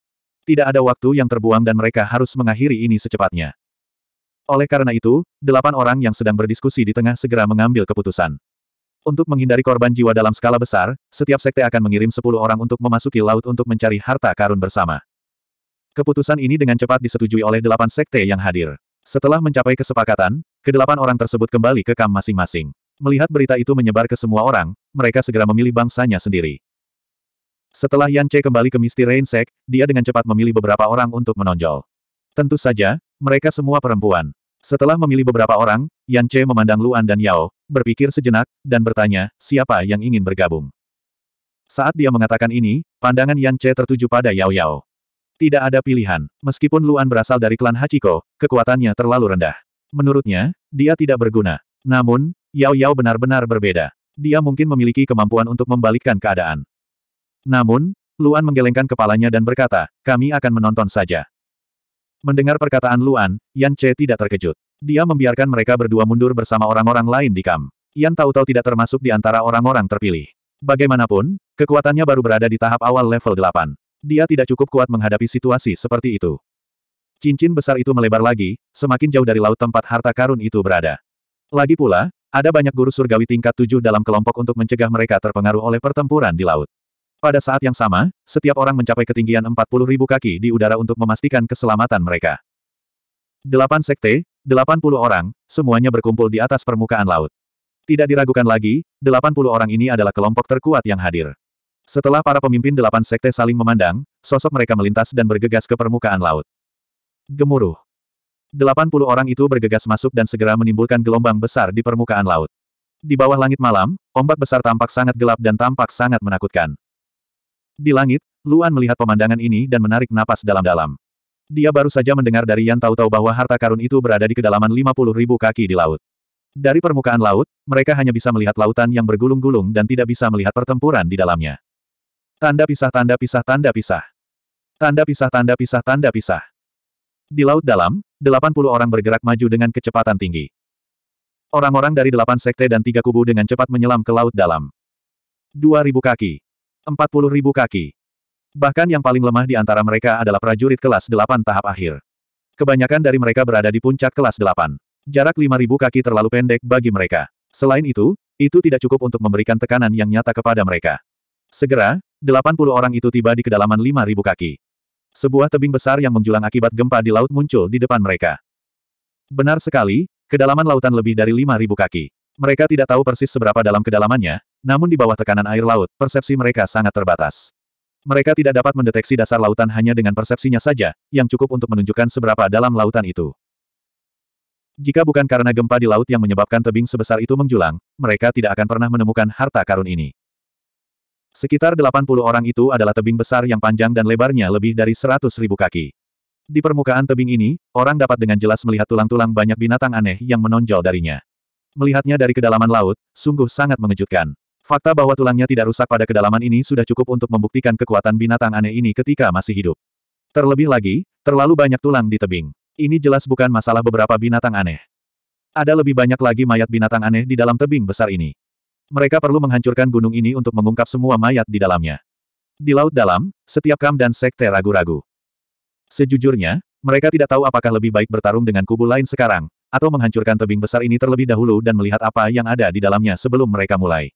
Tidak ada waktu yang terbuang dan mereka harus mengakhiri ini secepatnya. Oleh karena itu, delapan orang yang sedang berdiskusi di tengah segera mengambil keputusan. Untuk menghindari korban jiwa dalam skala besar, setiap sekte akan mengirim sepuluh orang untuk memasuki laut untuk mencari harta karun bersama. Keputusan ini dengan cepat disetujui oleh delapan sekte yang hadir. Setelah mencapai kesepakatan, kedelapan orang tersebut kembali ke kam masing-masing. Melihat berita itu menyebar ke semua orang, mereka segera memilih bangsanya sendiri. Setelah Yan Che kembali ke Misty Rain Sect, dia dengan cepat memilih beberapa orang untuk menonjol. Tentu saja, mereka semua perempuan. Setelah memilih beberapa orang, Yan Che memandang Luan dan Yao, berpikir sejenak, dan bertanya, siapa yang ingin bergabung. Saat dia mengatakan ini, pandangan Yan Che tertuju pada Yao Yao. Tidak ada pilihan. Meskipun Luan berasal dari klan Hachiko, kekuatannya terlalu rendah. Menurutnya, dia tidak berguna. Namun, Yao Yao benar-benar berbeda. Dia mungkin memiliki kemampuan untuk membalikkan keadaan. Namun, Luan menggelengkan kepalanya dan berkata, kami akan menonton saja. Mendengar perkataan Luan, Yan Che tidak terkejut. Dia membiarkan mereka berdua mundur bersama orang-orang lain di kam. Yan tahu-tahu tidak termasuk di antara orang-orang terpilih. Bagaimanapun, kekuatannya baru berada di tahap awal level 8. Dia tidak cukup kuat menghadapi situasi seperti itu. Cincin besar itu melebar lagi, semakin jauh dari laut tempat harta karun itu berada. Lagi pula, ada banyak guru surgawi tingkat tujuh dalam kelompok untuk mencegah mereka terpengaruh oleh pertempuran di laut. Pada saat yang sama, setiap orang mencapai ketinggian 40 ribu kaki di udara untuk memastikan keselamatan mereka. Delapan sekte, 80 orang, semuanya berkumpul di atas permukaan laut. Tidak diragukan lagi, 80 orang ini adalah kelompok terkuat yang hadir. Setelah para pemimpin delapan sekte saling memandang, sosok mereka melintas dan bergegas ke permukaan laut. Gemuruh. 80 orang itu bergegas masuk dan segera menimbulkan gelombang besar di permukaan laut. Di bawah langit malam, ombak besar tampak sangat gelap dan tampak sangat menakutkan. Di langit, Luan melihat pemandangan ini dan menarik napas dalam-dalam. Dia baru saja mendengar dari Yan tahu-tahu bahwa harta karun itu berada di kedalaman 50 ribu kaki di laut. Dari permukaan laut, mereka hanya bisa melihat lautan yang bergulung-gulung dan tidak bisa melihat pertempuran di dalamnya. Tanda pisah tanda pisah tanda pisah. Tanda pisah tanda pisah tanda pisah. Di laut dalam, 80 orang bergerak maju dengan kecepatan tinggi. Orang-orang dari delapan sekte dan tiga kubu dengan cepat menyelam ke laut dalam. 2.000 kaki. 40.000 kaki. Bahkan yang paling lemah di antara mereka adalah prajurit kelas 8 tahap akhir. Kebanyakan dari mereka berada di puncak kelas 8. Jarak 5.000 kaki terlalu pendek bagi mereka. Selain itu, itu tidak cukup untuk memberikan tekanan yang nyata kepada mereka. Segera, 80 orang itu tiba di kedalaman 5.000 kaki. Sebuah tebing besar yang menjulang akibat gempa di laut muncul di depan mereka. Benar sekali, kedalaman lautan lebih dari 5.000 kaki. Mereka tidak tahu persis seberapa dalam kedalamannya, namun di bawah tekanan air laut, persepsi mereka sangat terbatas. Mereka tidak dapat mendeteksi dasar lautan hanya dengan persepsinya saja, yang cukup untuk menunjukkan seberapa dalam lautan itu. Jika bukan karena gempa di laut yang menyebabkan tebing sebesar itu menjulang, mereka tidak akan pernah menemukan harta karun ini. Sekitar 80 orang itu adalah tebing besar yang panjang dan lebarnya lebih dari 100 ribu kaki. Di permukaan tebing ini, orang dapat dengan jelas melihat tulang-tulang banyak binatang aneh yang menonjol darinya. Melihatnya dari kedalaman laut, sungguh sangat mengejutkan. Fakta bahwa tulangnya tidak rusak pada kedalaman ini sudah cukup untuk membuktikan kekuatan binatang aneh ini ketika masih hidup. Terlebih lagi, terlalu banyak tulang di tebing. Ini jelas bukan masalah beberapa binatang aneh. Ada lebih banyak lagi mayat binatang aneh di dalam tebing besar ini. Mereka perlu menghancurkan gunung ini untuk mengungkap semua mayat di dalamnya. Di laut dalam, setiap kam dan sekte ragu-ragu. Sejujurnya, mereka tidak tahu apakah lebih baik bertarung dengan kubu lain sekarang, atau menghancurkan tebing besar ini terlebih dahulu dan melihat apa yang ada di dalamnya sebelum mereka mulai.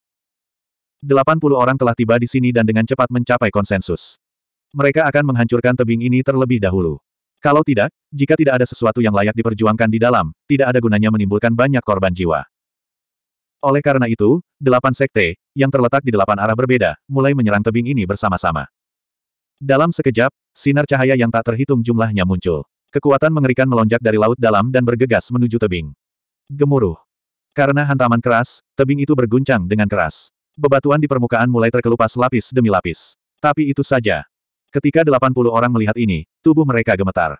80 orang telah tiba di sini dan dengan cepat mencapai konsensus. Mereka akan menghancurkan tebing ini terlebih dahulu. Kalau tidak, jika tidak ada sesuatu yang layak diperjuangkan di dalam, tidak ada gunanya menimbulkan banyak korban jiwa. Oleh karena itu, delapan sekte, yang terletak di delapan arah berbeda, mulai menyerang tebing ini bersama-sama. Dalam sekejap, sinar cahaya yang tak terhitung jumlahnya muncul. Kekuatan mengerikan melonjak dari laut dalam dan bergegas menuju tebing. Gemuruh. Karena hantaman keras, tebing itu berguncang dengan keras. Bebatuan di permukaan mulai terkelupas lapis demi lapis. Tapi itu saja. Ketika 80 orang melihat ini, tubuh mereka gemetar.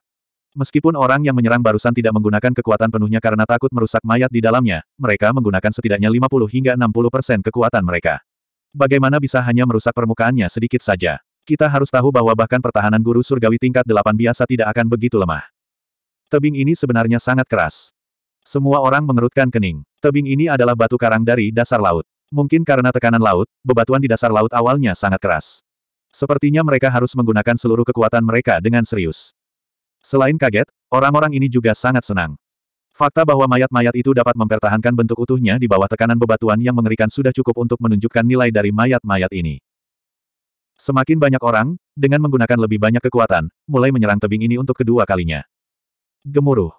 Meskipun orang yang menyerang barusan tidak menggunakan kekuatan penuhnya karena takut merusak mayat di dalamnya, mereka menggunakan setidaknya 50 hingga 60 persen kekuatan mereka. Bagaimana bisa hanya merusak permukaannya sedikit saja? Kita harus tahu bahwa bahkan pertahanan guru surgawi tingkat 8 biasa tidak akan begitu lemah. Tebing ini sebenarnya sangat keras. Semua orang mengerutkan kening. Tebing ini adalah batu karang dari dasar laut. Mungkin karena tekanan laut, bebatuan di dasar laut awalnya sangat keras. Sepertinya mereka harus menggunakan seluruh kekuatan mereka dengan serius. Selain kaget, orang-orang ini juga sangat senang. Fakta bahwa mayat-mayat itu dapat mempertahankan bentuk utuhnya di bawah tekanan bebatuan yang mengerikan sudah cukup untuk menunjukkan nilai dari mayat-mayat ini. Semakin banyak orang, dengan menggunakan lebih banyak kekuatan, mulai menyerang tebing ini untuk kedua kalinya. Gemuruh.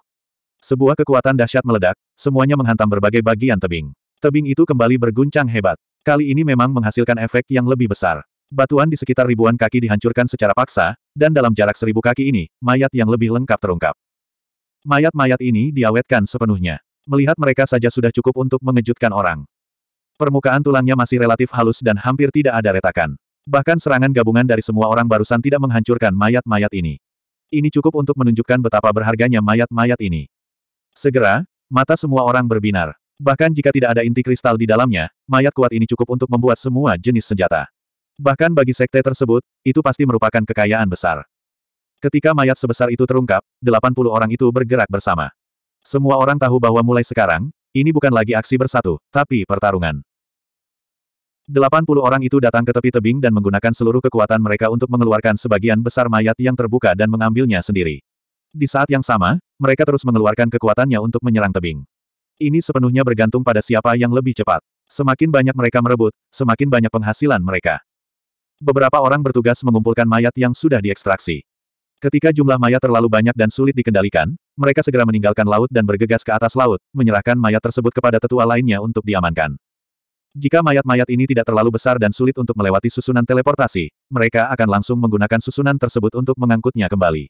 Sebuah kekuatan dahsyat meledak, semuanya menghantam berbagai bagian tebing. Tebing itu kembali berguncang hebat. Kali ini memang menghasilkan efek yang lebih besar. Batuan di sekitar ribuan kaki dihancurkan secara paksa, dan dalam jarak seribu kaki ini, mayat yang lebih lengkap terungkap. Mayat-mayat ini diawetkan sepenuhnya. Melihat mereka saja sudah cukup untuk mengejutkan orang. Permukaan tulangnya masih relatif halus dan hampir tidak ada retakan. Bahkan serangan gabungan dari semua orang barusan tidak menghancurkan mayat-mayat ini. Ini cukup untuk menunjukkan betapa berharganya mayat-mayat ini. Segera, mata semua orang berbinar. Bahkan jika tidak ada inti kristal di dalamnya, mayat kuat ini cukup untuk membuat semua jenis senjata. Bahkan bagi sekte tersebut, itu pasti merupakan kekayaan besar. Ketika mayat sebesar itu terungkap, 80 orang itu bergerak bersama. Semua orang tahu bahwa mulai sekarang, ini bukan lagi aksi bersatu, tapi pertarungan. 80 orang itu datang ke tepi tebing dan menggunakan seluruh kekuatan mereka untuk mengeluarkan sebagian besar mayat yang terbuka dan mengambilnya sendiri. Di saat yang sama, mereka terus mengeluarkan kekuatannya untuk menyerang tebing. Ini sepenuhnya bergantung pada siapa yang lebih cepat. Semakin banyak mereka merebut, semakin banyak penghasilan mereka. Beberapa orang bertugas mengumpulkan mayat yang sudah diekstraksi. Ketika jumlah mayat terlalu banyak dan sulit dikendalikan, mereka segera meninggalkan laut dan bergegas ke atas laut, menyerahkan mayat tersebut kepada tetua lainnya untuk diamankan. Jika mayat-mayat ini tidak terlalu besar dan sulit untuk melewati susunan teleportasi, mereka akan langsung menggunakan susunan tersebut untuk mengangkutnya kembali.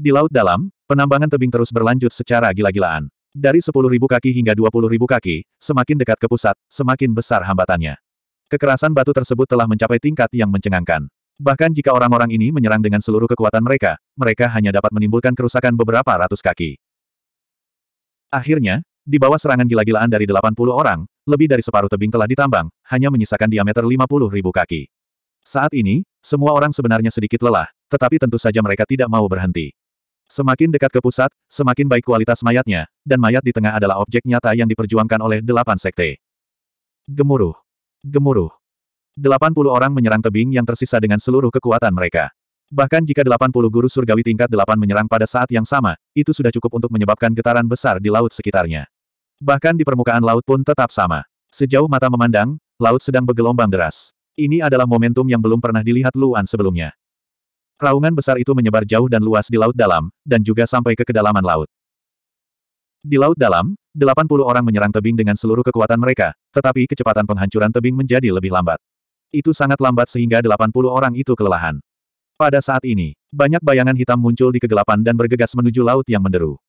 Di laut dalam, penambangan tebing terus berlanjut secara gila-gilaan. Dari 10.000 kaki hingga 20.000 kaki, semakin dekat ke pusat, semakin besar hambatannya. Kekerasan batu tersebut telah mencapai tingkat yang mencengangkan. Bahkan jika orang-orang ini menyerang dengan seluruh kekuatan mereka, mereka hanya dapat menimbulkan kerusakan beberapa ratus kaki. Akhirnya, di bawah serangan gila-gilaan dari 80 orang, lebih dari separuh tebing telah ditambang, hanya menyisakan diameter 50 ribu kaki. Saat ini, semua orang sebenarnya sedikit lelah, tetapi tentu saja mereka tidak mau berhenti. Semakin dekat ke pusat, semakin baik kualitas mayatnya, dan mayat di tengah adalah objek nyata yang diperjuangkan oleh delapan sekte. Gemuruh. Gemuruh. 80 orang menyerang tebing yang tersisa dengan seluruh kekuatan mereka. Bahkan jika 80 guru surgawi tingkat 8 menyerang pada saat yang sama, itu sudah cukup untuk menyebabkan getaran besar di laut sekitarnya. Bahkan di permukaan laut pun tetap sama. Sejauh mata memandang, laut sedang bergelombang deras. Ini adalah momentum yang belum pernah dilihat Luan sebelumnya. Raungan besar itu menyebar jauh dan luas di laut dalam, dan juga sampai ke kedalaman laut. Di laut dalam, 80 orang menyerang tebing dengan seluruh kekuatan mereka, tetapi kecepatan penghancuran tebing menjadi lebih lambat. Itu sangat lambat sehingga 80 orang itu kelelahan. Pada saat ini, banyak bayangan hitam muncul di kegelapan dan bergegas menuju laut yang menderu.